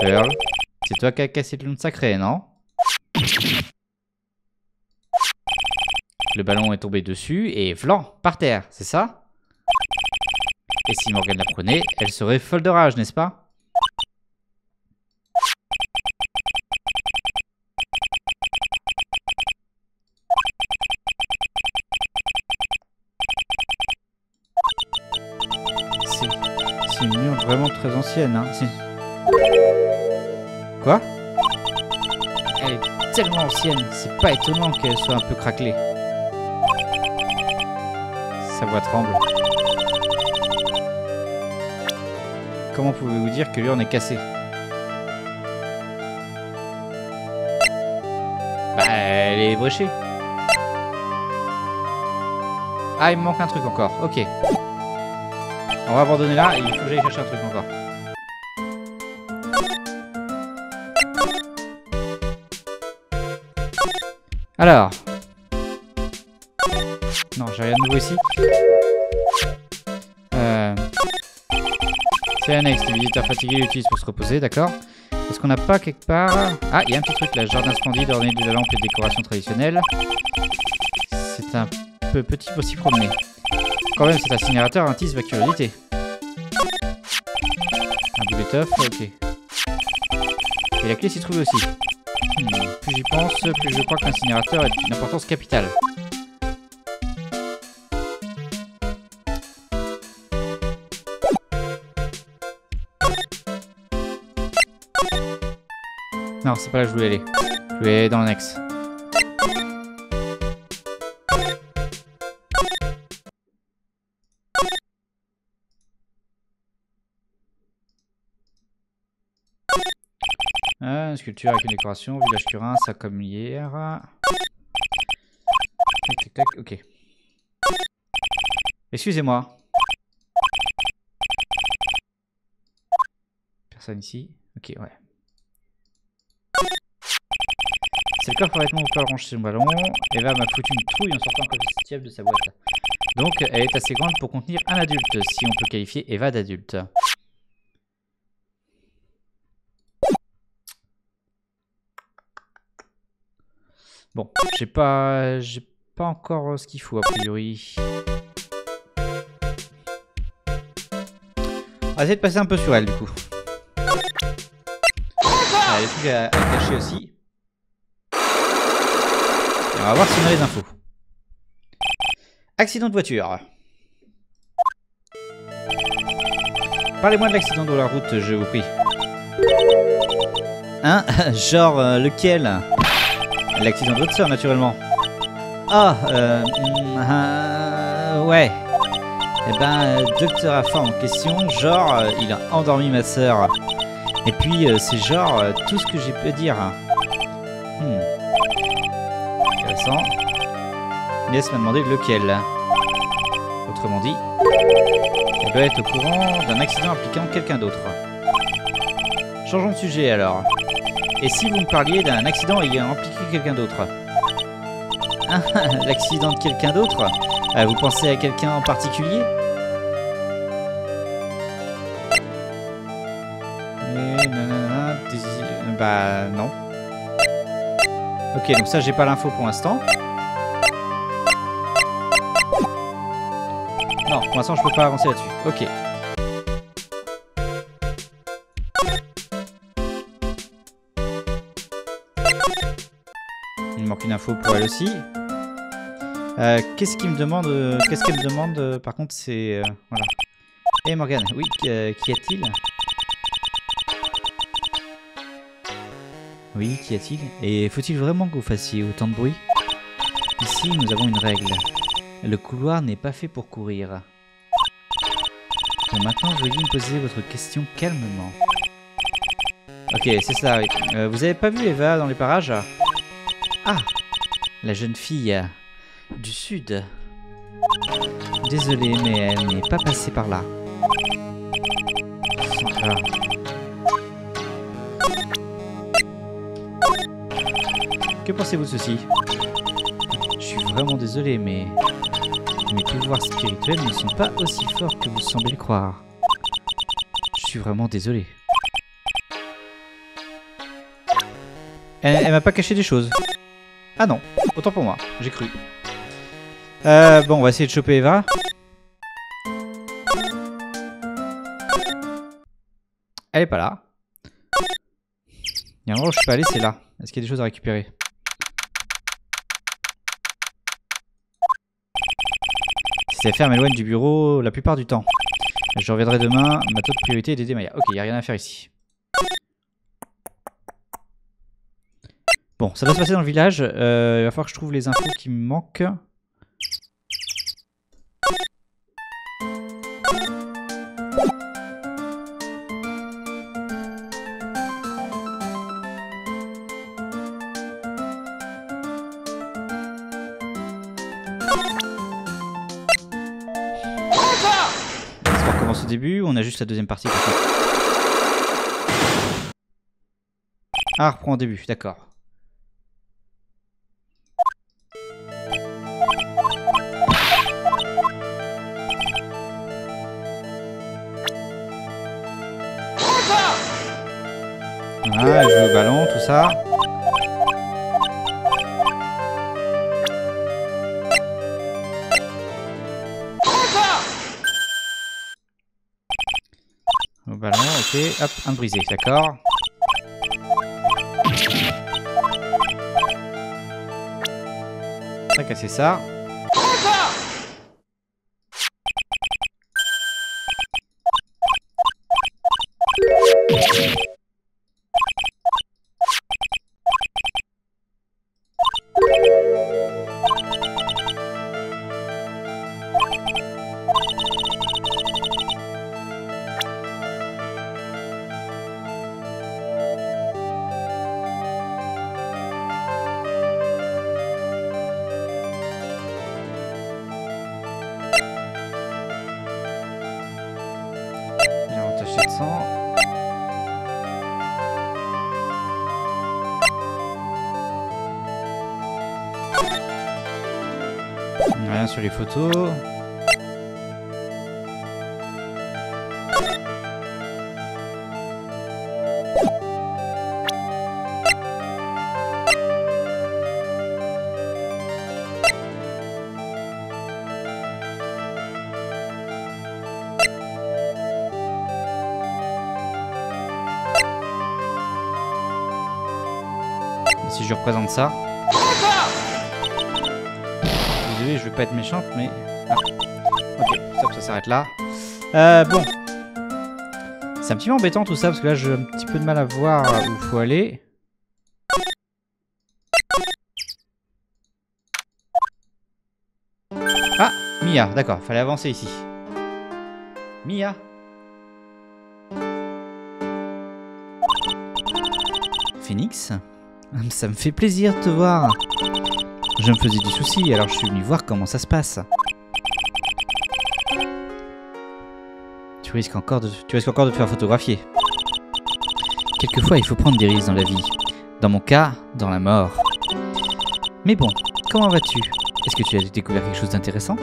Pearl, c'est toi qui as cassé le lune sacré, non? Le ballon est tombé dessus et vlan, par terre, c'est ça? Et si Morgane la prenait, elle serait folle de rage, n'est-ce pas? C'est une mur vraiment très ancienne, hein. Quoi? Elle est tellement ancienne, c'est pas étonnant qu'elle soit un peu craquelée. Voix tremble. Comment pouvez-vous dire que l'urne est cassée? Bah, elle est bréchée. Ah, il me manque un truc encore. Ok. On va abandonner là et il faut que j'aille chercher un truc encore. Alors. Les visiteurs fatigués l'utilisent pour se reposer, d'accord. Est-ce qu'on n'a pas quelque part... Ah, il y a un petit truc là, jardin splendide orné de la lampe et de décoration traditionnelle. C'est un peu petit pour s'y promener. Quand même, cet incinérateur intisse ma curiosité. Un bout d'étoffe, ok. Et la clé s'y trouve aussi. Hmm, plus j'y pense, plus je crois que l'incinérateur est d'une importance capitale. C'est pas là que je voulais aller. Je voulais aller dans l'annexe. Ah, sculpture avec une décoration, village curin, ça comme hier. Tac, tac, tac, ok. Excusez-moi. Personne ici. Ok, ouais. C'est le coffre vêtements où Paul range son ballon. Eva m'a foutu une trouille en sortant comestible de sa boîte. Donc, elle est assez grande pour contenir un adulte, si on peut qualifier Eva d'adulte. Bon, j'ai pas, j'ai pas encore euh, ce qu'il faut a priori. On va essayer de passer un peu sur elle du coup. Ah, des trucs à, à cacher aussi. On va voir si on a les infos. Accident de voiture. Parlez-moi de l'accident de la route, je vous prie. Hein Genre euh, lequel? L'accident de votre soeur, naturellement. Ah, euh, euh, ouais. Eh ben, docteur Afin en question, genre, euh, il a endormi ma soeur. Et puis, euh, c'est genre euh, tout ce que j'ai pu dire. Intéressant. Inès m'a demandé lequel. Autrement dit, elle doit être au courant d'un accident impliquant quelqu'un d'autre. Changeons de sujet alors. Et si vous me parliez d'un accident ayant impliqué quelqu'un d'autre? L'accident de quelqu'un d'autre? Ah, Vous pensez à quelqu'un en particulier? Ok, donc ça, j'ai pas l'info pour l'instant. Non, pour l'instant, je peux pas avancer là-dessus. Ok. Il me manque une info pour elle aussi. Euh, qu'est-ce qu'il me demande euh, Qu'est-ce qu'elle me demande euh, Par contre, c'est... Voilà. Eh hey Morgane, oui, qu'y a-t-il Oui, qu'y a-t-il? Et faut-il vraiment que vous fassiez autant de bruit? Ici, nous avons une règle. Le couloir n'est pas fait pour courir. Bon, maintenant, veuillez me poser votre question calmement. Ok, c'est ça, oui. vous avez pas vu Eva dans les parages? Ah La jeune fille du sud. Désolé, mais elle n'est pas passée par là. Que pensez-vous de ceci? Je suis vraiment désolé, mais mes pouvoirs spirituels ne sont pas aussi forts que vous semblez le croire. Je suis vraiment désolé. Elle, m'a pas caché des choses. Ah non, autant pour moi, j'ai cru. Euh, bon, on va essayer de choper Eva. Elle est pas là. Il y a un où je suis pas allé, c'est là. Est-ce qu'il y a des choses à récupérer? Si ça ferme éloigne du bureau la plupart du temps. Je reviendrai demain. Ma toute priorité est d'aider Maya. Ok, il a rien à faire ici. Bon, ça va se passer dans le village. Euh, il va falloir que je trouve les infos qui me manquent. Juste la deuxième partie Ah, reprend au début, d'accord. Voilà, joue au ballon, tout ça. Hop, un brisé, d'accord. On va casser ça. Sur les photos. Si je représente ça pas être méchante, mais... Ah. Ok, ça s'arrête là. Euh, bon. C'est un petit peu embêtant tout ça, parce que là, j'ai un petit peu de mal à voir où il faut aller. Ah Mia, d'accord, fallait avancer ici. Mia Phoenix Ça me fait plaisir de te voir. Je me faisais du souci, alors je suis venu voir comment ça se passe. Tu risques encore de, tu risques encore de te faire photographier. Quelquefois, il faut prendre des risques dans la vie. Dans mon cas, dans la mort. Mais bon, comment vas-tu? Est-ce que tu as découvert quelque chose d'intéressant?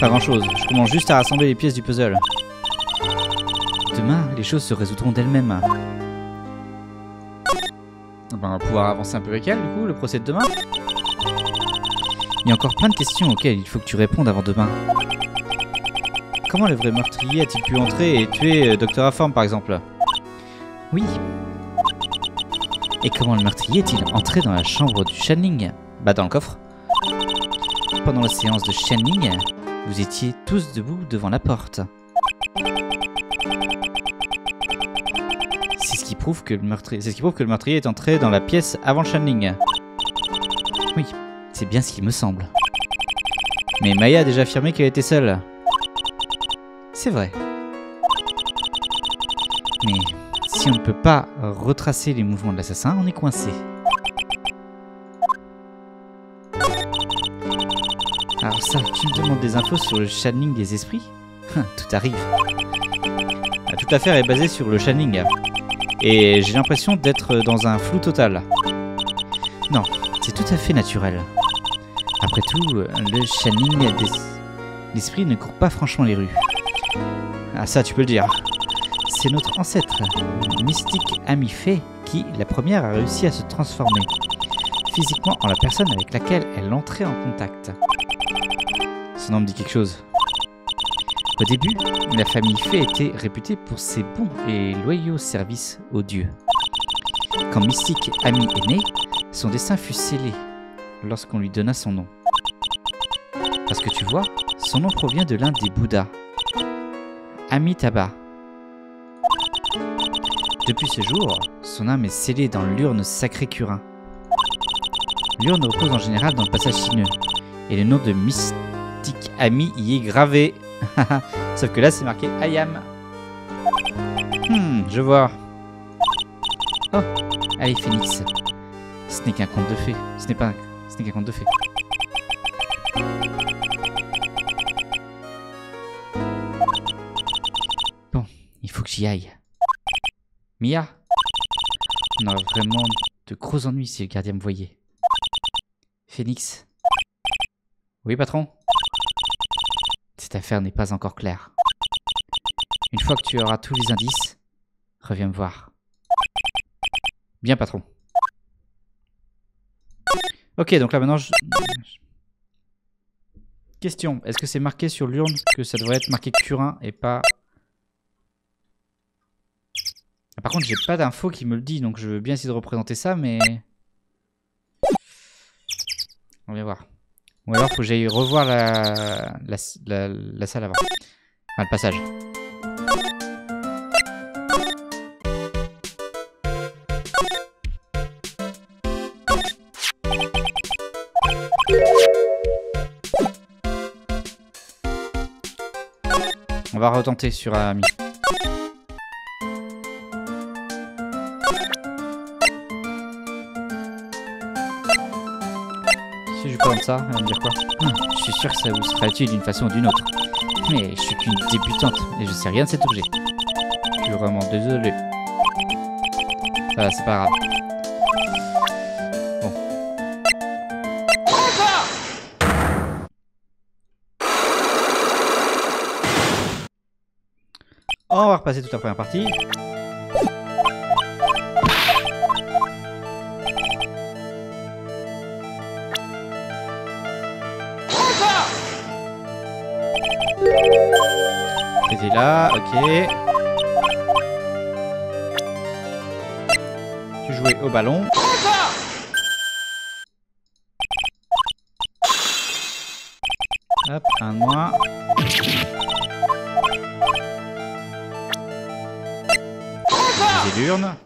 Pas grand-chose, je commence juste à rassembler les pièces du puzzle. Demain, les choses se résoudront d'elles-mêmes. Va pouvoir avancer un peu avec elle, du coup, le procès de demain. Il y a encore plein de questions auxquelles il faut que tu répondes avant demain. Comment le vrai meurtrier a-t-il pu entrer et tuer euh, Dr. Aform, par exemple? Oui. Et comment le meurtrier est-il entré dans la chambre du Channing Bah dans le coffre. Pendant la séance de Channing, vous étiez tous debout devant la porte. C'est ce qui prouve que le meurtrier est entré dans la pièce avant le Channing. Oui, c'est bien ce qu'il me semble. Mais Maya a déjà affirmé qu'elle était seule. C'est vrai. Mais si on ne peut pas retracer les mouvements de l'assassin, on est coincé. Alors ça, tu me demandes des infos sur le channeling des esprits? Tout arrive. Ah, Toute l'affaire est basée sur le channeling. Et j'ai l'impression d'être dans un flou total. Non, c'est tout à fait naturel. Après tout, le channeling des... L'esprit ne court pas franchement les rues. Ah ça, tu peux le dire. C'est notre ancêtre, mystique Ami Fée, qui, la première, a réussi à se transformer physiquement en la personne avec laquelle elle entrait en contact. Son nom me dit quelque chose. Au début, la famille Fée était réputée pour ses bons et loyaux services aux dieux. Quand Mystique Ami est né, son destin fut scellé lorsqu'on lui donna son nom. Parce que tu vois, son nom provient de l'un des Bouddhas, Amitabha. Depuis ce jour, son âme est scellée dans l'urne sacrée Curin. L'urne repose en général dans le passage sinueux, et le nom de Mystique Ami y est gravé. Sauf que là, c'est marqué Ayam. Hmm, je vois. Oh, allez Phoenix. Ce n'est qu'un conte de fées. Ce n'est pas, ce n'est qu'un conte de fées. Bon, il faut que j'y aille. Mia? On aurait vraiment de gros ennuis si le gardien me voyait. Phoenix? Oui, patron? Affaire n'est pas encore claire. Une fois que tu auras tous les indices, reviens me voir. Bien, patron. Ok, donc là maintenant, je... Question, est-ce que c'est marqué sur l'urne que ça devrait être marqué Curin et pas... Ah, Par contre, j'ai pas d'infos qui me le dit, donc je veux bien essayer de représenter ça, mais... On va voir. Ou alors, faut que j'aille revoir la... La... la- salle avant. Enfin, le passage. On va retenter sur Ami. Elle va me dire quoi Hum, Je suis sûr que ça vous sera utile d'une façon ou d'une autre. Mais je suis qu'une débutante et je sais rien de cet objet. Je suis vraiment désolé. Va, c'est pas grave. Bon. On va repasser toute la première partie. Là, ok. Tu jouais au ballon. Hop, un de moins. Utiliser l'urne.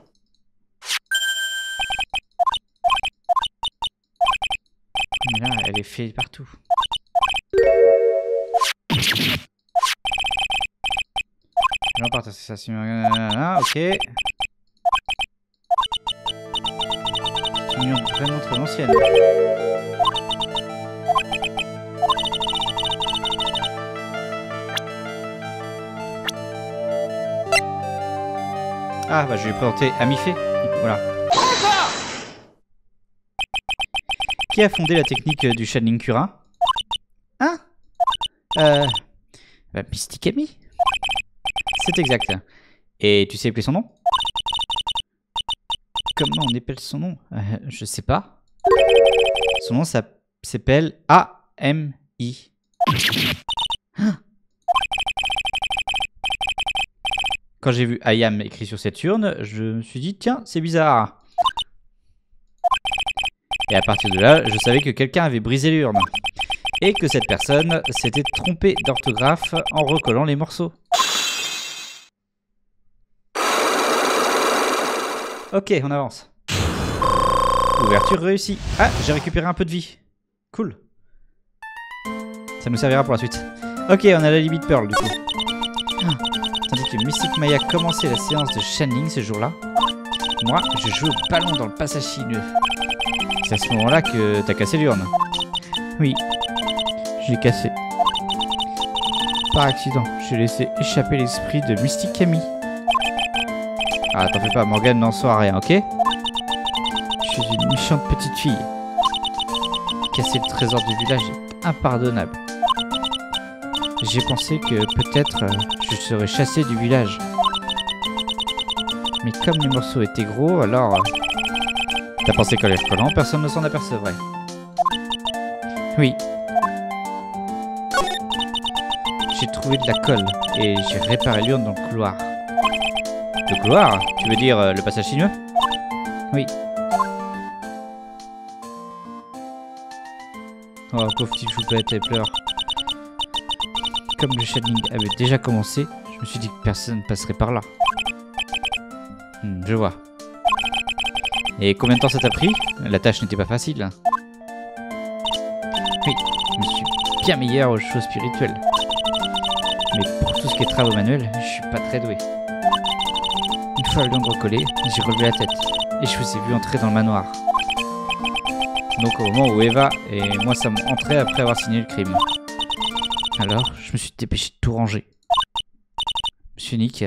Là, elle est faite partout. Participation. Ah, ok. C'est une vraiment très ancienne. Ah, bah je vais présenter Amifé. Voilà. Qui a fondé la technique du channeling Curin? Hein? Euh. Bah, Mystique Ami C'est exact. Et tu sais appeler son nom? Comment on appelle son nom? Euh, Je sais pas. Son nom s'appelle A-M-I. Quand j'ai vu Ayam écrit sur cette urne, je me suis dit, tiens, c'est bizarre. Et à partir de là, je savais que quelqu'un avait brisé l'urne. Et que cette personne s'était trompée d'orthographe en recollant les morceaux. Ok, on avance. Ouverture réussie. Ah, j'ai récupéré un peu de vie. Cool. Ça nous servira pour la suite. Ok, on a la limite Pearl du coup. Tandis que Mystic Maya commençait la séance de Channeling ce jour-là, moi, je joue au ballon dans le passage sinueux. C'est à ce moment-là que t'as cassé l'urne. Oui, j'ai cassé. Par accident, j'ai laissé échapper l'esprit de Mystic Camille. Ah, t'en fais pas, Morgane n'en saura rien, ok Je suis une méchante petite fille. Casser le trésor du village est impardonnable. J'ai pensé que peut-être euh, je serais chassé du village. Mais comme les morceaux étaient gros, alors... euh, T'as pensé qu'en les recollant, personne ne s'en apercevrait. Oui. J'ai trouvé de la colle et j'ai réparé l'urne dans le couloir. Le couloir Tu veux dire euh, le passage sinueux? Oui. Oh, pauvre petite choupette, elle pleure. Comme le shading avait déjà commencé, je me suis dit que personne ne passerait par là. Hmm, je vois. Et combien de temps ça t'a pris? La tâche n'était pas facile. Oui, je me suis bien meilleur aux choses spirituelles. Mais pour tout ce qui est travaux manuels, je suis pas très doué. J'ai relevé la tête et je vous ai vu entrer dans le manoir. Donc au moment où Eva et moi sommes entrés après avoir signé le crime. Alors, je me suis dépêché de tout ranger. Monsieur Nick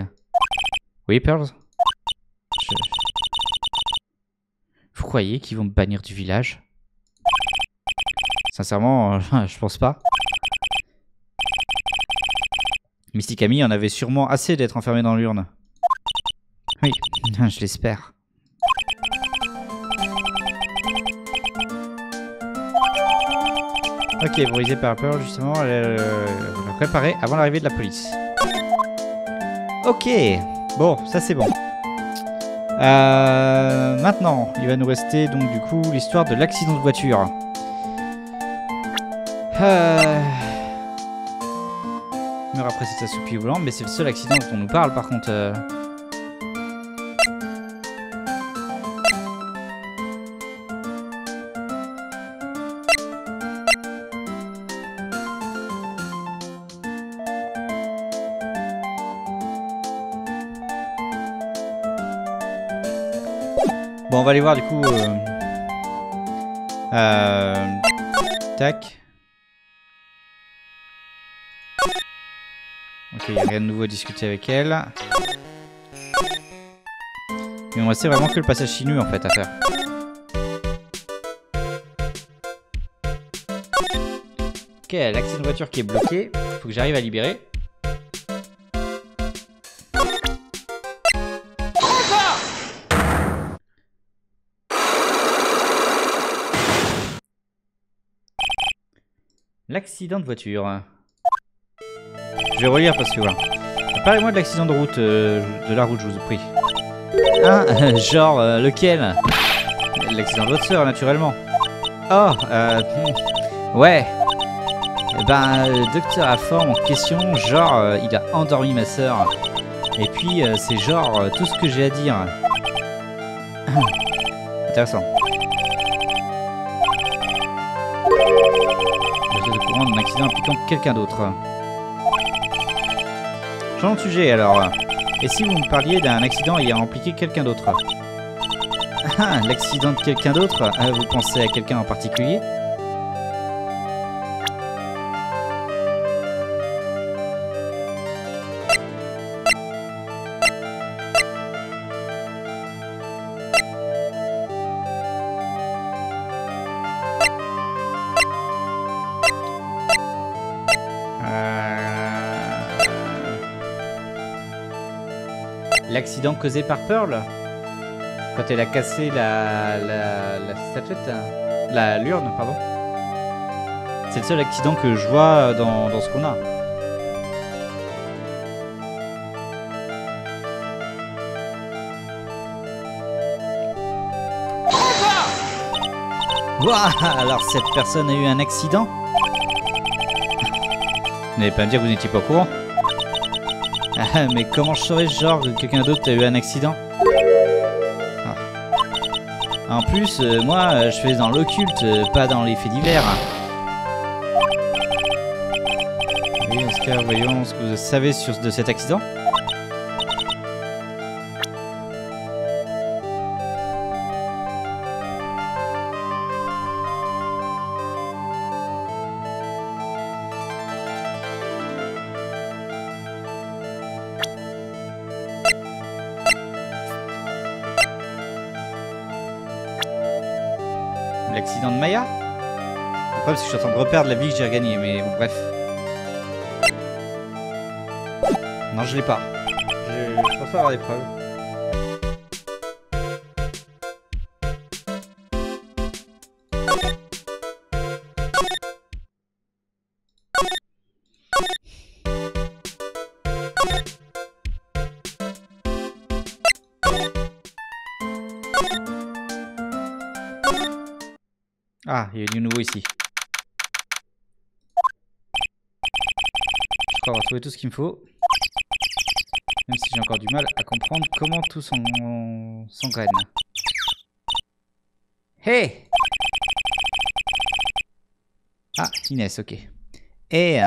Oui, Pearls? Je- Vous croyez qu'ils vont me bannir du village? Sincèrement, euh, je pense pas. Mystic Camille en avait sûrement assez d'être enfermé dans l'urne. Oui, je l'espère. Ok, brisé par peur, justement, elle, euh, l'a préparé avant l'arrivée de la police. Ok, bon, ça c'est bon. Euh, maintenant, il va nous rester donc du coup l'histoire de l'accident de voiture. Euh... Meurt après cet assoupi volant, mais c'est le seul accident dont on nous parle par contre. euh. On va aller voir du coup. euh, euh, Tac. Ok, il n'y a rien de nouveau à discuter avec elle. Mais on restait vraiment que le passage sinueux en fait à faire. Ok, l'accident de voiture qui est bloqué. Faut que j'arrive à libérer. L'accident de voiture. Je vais relire parce que voilà. Parlez-moi de l'accident de route, euh, de la route, je vous prie. Hein Genre, euh, lequel? L'accident de votre sœur, naturellement. Oh, euh, ouais. Eh Ben, le docteur a en question, genre, euh, il a endormi ma sœur. Et puis, euh, c'est genre euh, tout ce que j'ai à dire. Intéressant. D'un accident impliquant quelqu'un d'autre. Changeons de sujet alors. Et si vous me parliez d'un accident ayant impliqué quelqu'un d'autre? Ah, l'accident de quelqu'un d'autre? Ah, Vous pensez à quelqu'un en particulier? L'accident causé par Pearl Quand elle a cassé la, la, statuette. La l'urne, pardon. C'est le seul accident que je vois dans, dans ce qu'on a. Ouah, alors cette personne a eu un accident? Vous n'allez pas me dire que vous n'étiez pas au courant Ah, mais comment je saurais genre que quelqu'un d'autre a eu un accident Ah. En plus, euh, moi, euh, je fais dans l'occulte, euh, pas dans les faits divers. Oui, Oscar, voyons ce que vous savez sur de cet accident. C'est que je suis en train de reperdre la vie que j'ai regagnée, mais bon, bref. Non, je l'ai pas. Je, je pense pas avoir des preuves. Ah, il y a du nouveau ici. Je crois avoir trouvé tout ce qu'il me faut. Même si j'ai encore du mal à comprendre comment tout s'en- s'engraine. Hey Ah, Inès, ok. Eh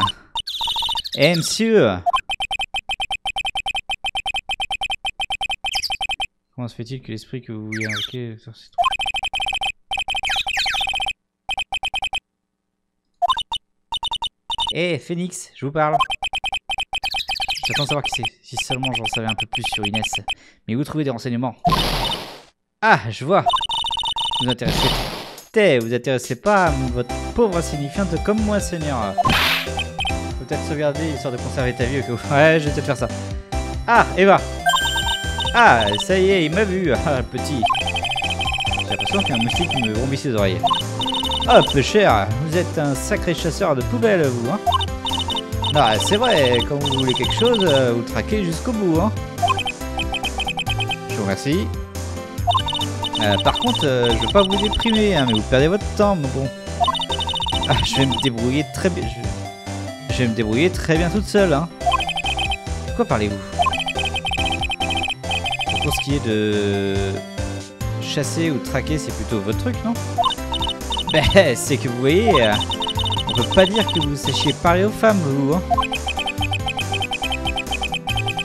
Eh, monsieur Comment se fait-il que l'esprit que vous voulez invoquer Eh, Phoenix, je vous parle. J'attends de savoir qui c'est. Si seulement j'en savais un peu plus sur Inès. Mais où trouvez des renseignements? Ah, je vois. Vous intéressez. T'es, vous intéressez pas à votre pauvre insignifiante comme moi, Seigneur. Peut-être sauvegarder histoire de conserver ta vie. Ouais, je vais peut-être faire ça. Ah, Eva. Ah, ça y est, il m'a vu. Ah, petit. J'ai l'impression qu'un moustique me rombit les oreilles. Oh, peu cher, vous êtes un sacré chasseur de poubelles, vous, hein Ah, c'est vrai, quand vous voulez quelque chose, euh, vous traquez jusqu'au bout, hein Je vous remercie. Euh, par contre, euh, je veux pas vous déprimer, hein, mais vous perdez votre temps, bon. Ah, je vais me débrouiller très bien. Je... je vais me débrouiller très bien toute seule, hein. De quoi parlez-vous? Pour ce qui est de chasser ou traquer, c'est plutôt votre truc, non? Ben, c'est que vous voyez, euh, peut pas dire que vous sachiez parler aux femmes, vous, hein.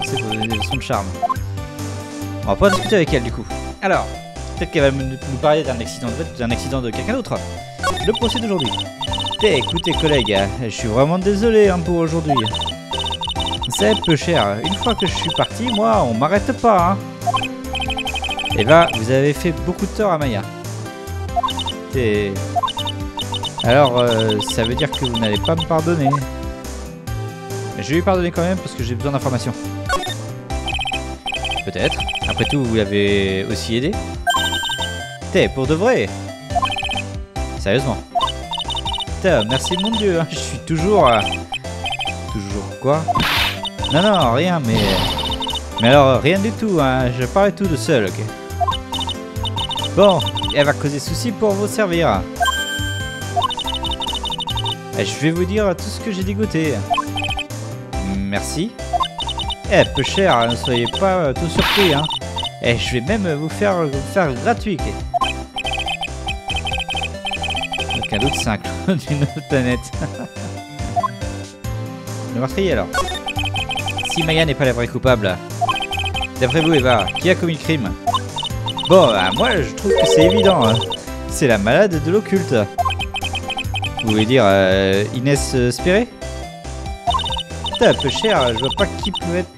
C'est de charme. On va pas discuter avec elle, du coup. Alors, peut-être qu'elle va nous parler d'un accident de accident de quelqu'un d'autre. Le procès d'aujourd'hui. Eh, écoutez, collègues, euh, je suis vraiment désolé hein, pour aujourd'hui. C'est peu cher. Une fois que je suis parti, moi, on m'arrête pas, hein. Et bah, vous avez fait beaucoup de tort à Maya. Et... Alors, euh, ça veut dire que vous n'allez pas me pardonner. Je vais lui pardonner quand même parce que j'ai besoin d'informations. Peut-être. Après tout, vous l'avez aussi aidé. T'es pour de vrai Sérieusement. Putain, merci mon dieu, hein, je suis toujours... euh, Toujours quoi? Non, non, rien, mais... Mais alors, rien du tout, hein, je parle tout de seul, ok Bon, elle va causer souci pour vous servir. Et je vais vous dire tout ce que j'ai dégoûté. Merci. Eh, peu cher, ne soyez pas euh, tout surpris, hein. Et je vais même vous faire, faire gratuit. Aucun doute, c'est un clone d'une autre planète. Le meurtrier alors. Si Maya n'est pas la vraie coupable, d'après vous, Eva, qui a commis le crime? Bon, bah, moi je trouve que c'est évident. hein. C'est la malade de l'occulte. Vous voulez dire euh, Inès euh, Spéré Putain, un peu cher, je vois pas qui peut être.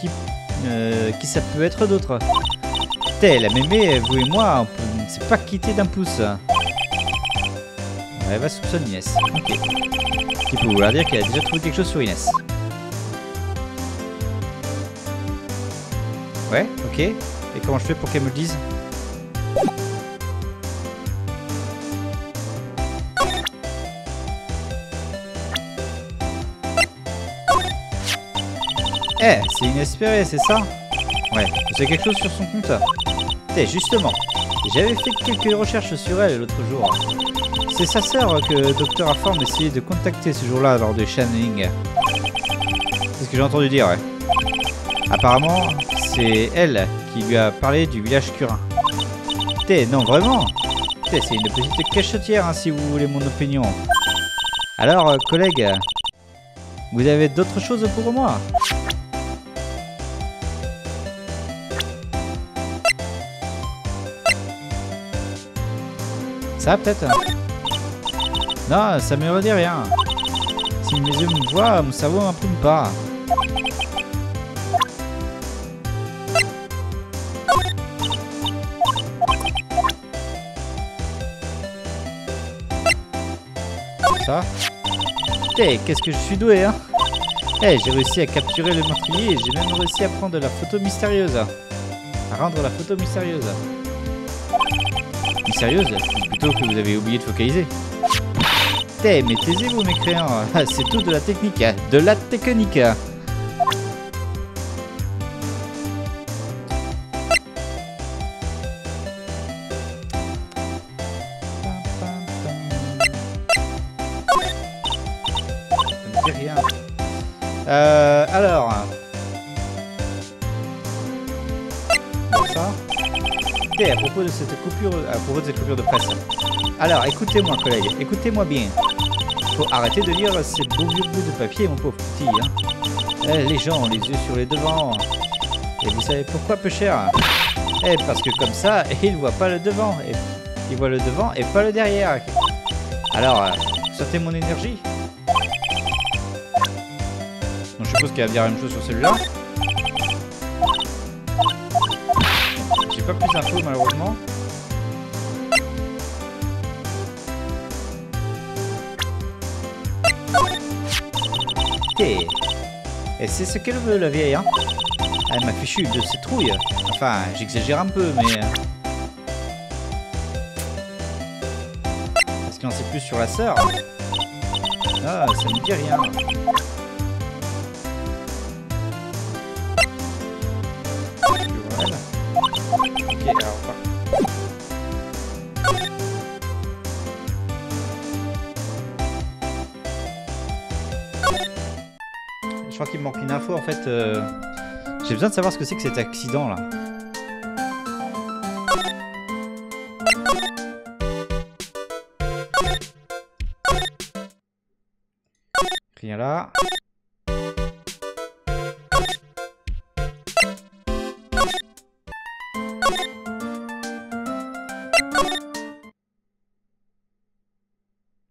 Qui, euh, qui ça peut être d'autre. Putain, la mémé, vous et moi, on ne s'est pas quitté d'un pouce. Ouais, va soupçonner Inès. Ok. Ce qui peut vouloir dire qu'elle a déjà trouvé quelque chose sur Inès. Ouais, ok. Et comment je fais pour qu'elle me le dise? Eh, c'est inespéré, c'est ça Ouais, c'est quelque chose sur son compte. Eh, justement. J'avais fait quelques recherches sur elle l'autre jour. C'est sa sœur que Dr. Aform essayait de contacter ce jour-là lors de channeling. C'est ce que j'ai entendu dire, ouais. Apparemment, c'est elle qui lui a parlé du village Curin. Té, non, vraiment Té, c'est une petite cachetière, hein, si vous voulez mon opinion. Alors, euh, collègue, vous avez d'autres choses pour moi? Ça, peut-être Non, ça me redit rien. Si mes yeux me voient, mon cerveau m'imprime pas. Ça Eh, qu'est-ce que je suis doué, hein Eh, j'ai réussi à capturer le meurtrier et j'ai même réussi à prendre la photo mystérieuse. À rendre la photo mystérieuse. Mystérieuse Que vous avez oublié de focaliser. Eh, mais taisez-vous, mes créants. C'est tout de la technique. De la technique. Ça me dit rien. Euh, alors. À propos de cette coupure, à propos de cette coupure de presse. Alors, écoutez-moi, collègue, écoutez-moi bien. Faut arrêter de lire ces beaux vieux bouts de papier, mon pauvre petit. Hein. Eh, les gens ont les yeux sur les devants. Et vous savez pourquoi, peu cher? Eh, parce que comme ça, ils voient pas le devant. Et ils voient le devant et pas le derrière. Alors, euh, sortez mon énergie. Je suppose qu'il va dire la même chose sur celui-là. Plus d'infos malheureusement. Et c'est ce qu'elle veut la vieille, hein Elle m'a fichu de ses trouilles. Enfin, j'exagère un peu, mais... euh. Est-ce qu'il en sait plus sur la sœur Ah, ça me dit rien. En fait. euh, J'ai besoin de savoir ce que c'est que cet accident là. Rien là.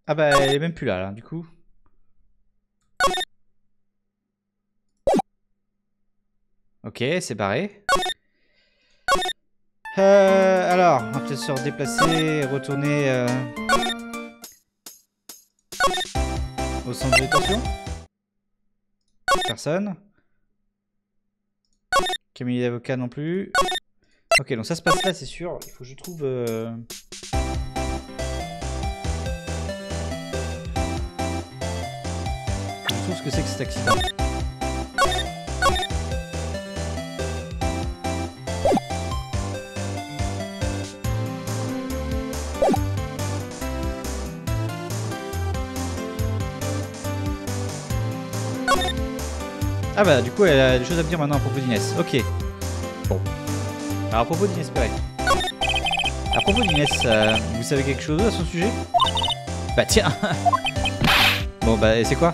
Ah bah elle est même plus là, là du coup. Ok, c'est barré. Euh, alors, on va peut-être se redéplacer, retourner euh, au centre de détention. Personne. Camille d'avocat non plus. Ok, donc ça se passe là, c'est sûr. Il faut que je trouve. euh, Je trouve ce que c'est que cet accident. Ah bah du coup elle a des choses à me dire maintenant à propos d'Inès. Ok. Bon. Alors à propos d'Inès Perret. À propos d'Inès, euh, vous savez quelque chose à son sujet? Bah tiens Bon bah c'est quoi?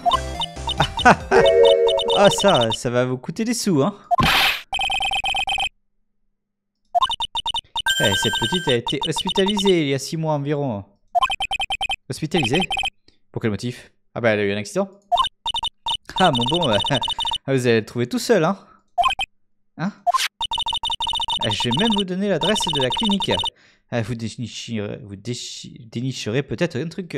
Ah ça, ça va vous coûter des sous hein Eh, cette petite a été hospitalisée il y a 6 mois environ. Hospitalisée? Pour quel motif? Ah bah elle a eu un accident? Ah mon bon, euh, vous allez le trouver tout seul hein Hein? Ah, Je vais même vous donner l'adresse de la clinique. Ah, Vous dénicherez, vous dénicherez peut-être un truc.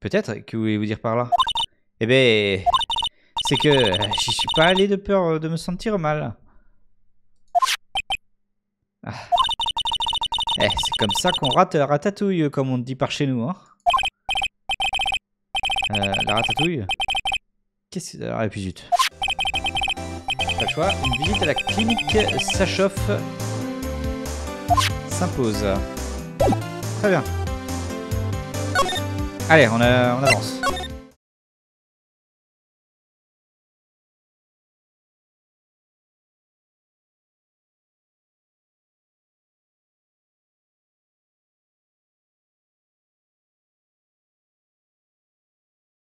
Peut-être que voulez-vous dire par là? Eh ben, c'est que j'y suis pas allé de peur de me sentir mal. Ah. Eh, c'est comme ça qu'on rate la ratatouille, comme on dit par chez nous, hein. Euh, la ratatouille? Qu'est-ce que... Ah, et puis zut. Pas le choix. Une visite à la clinique Sachoff s'impose. Très bien. Allez, on, a- on avance.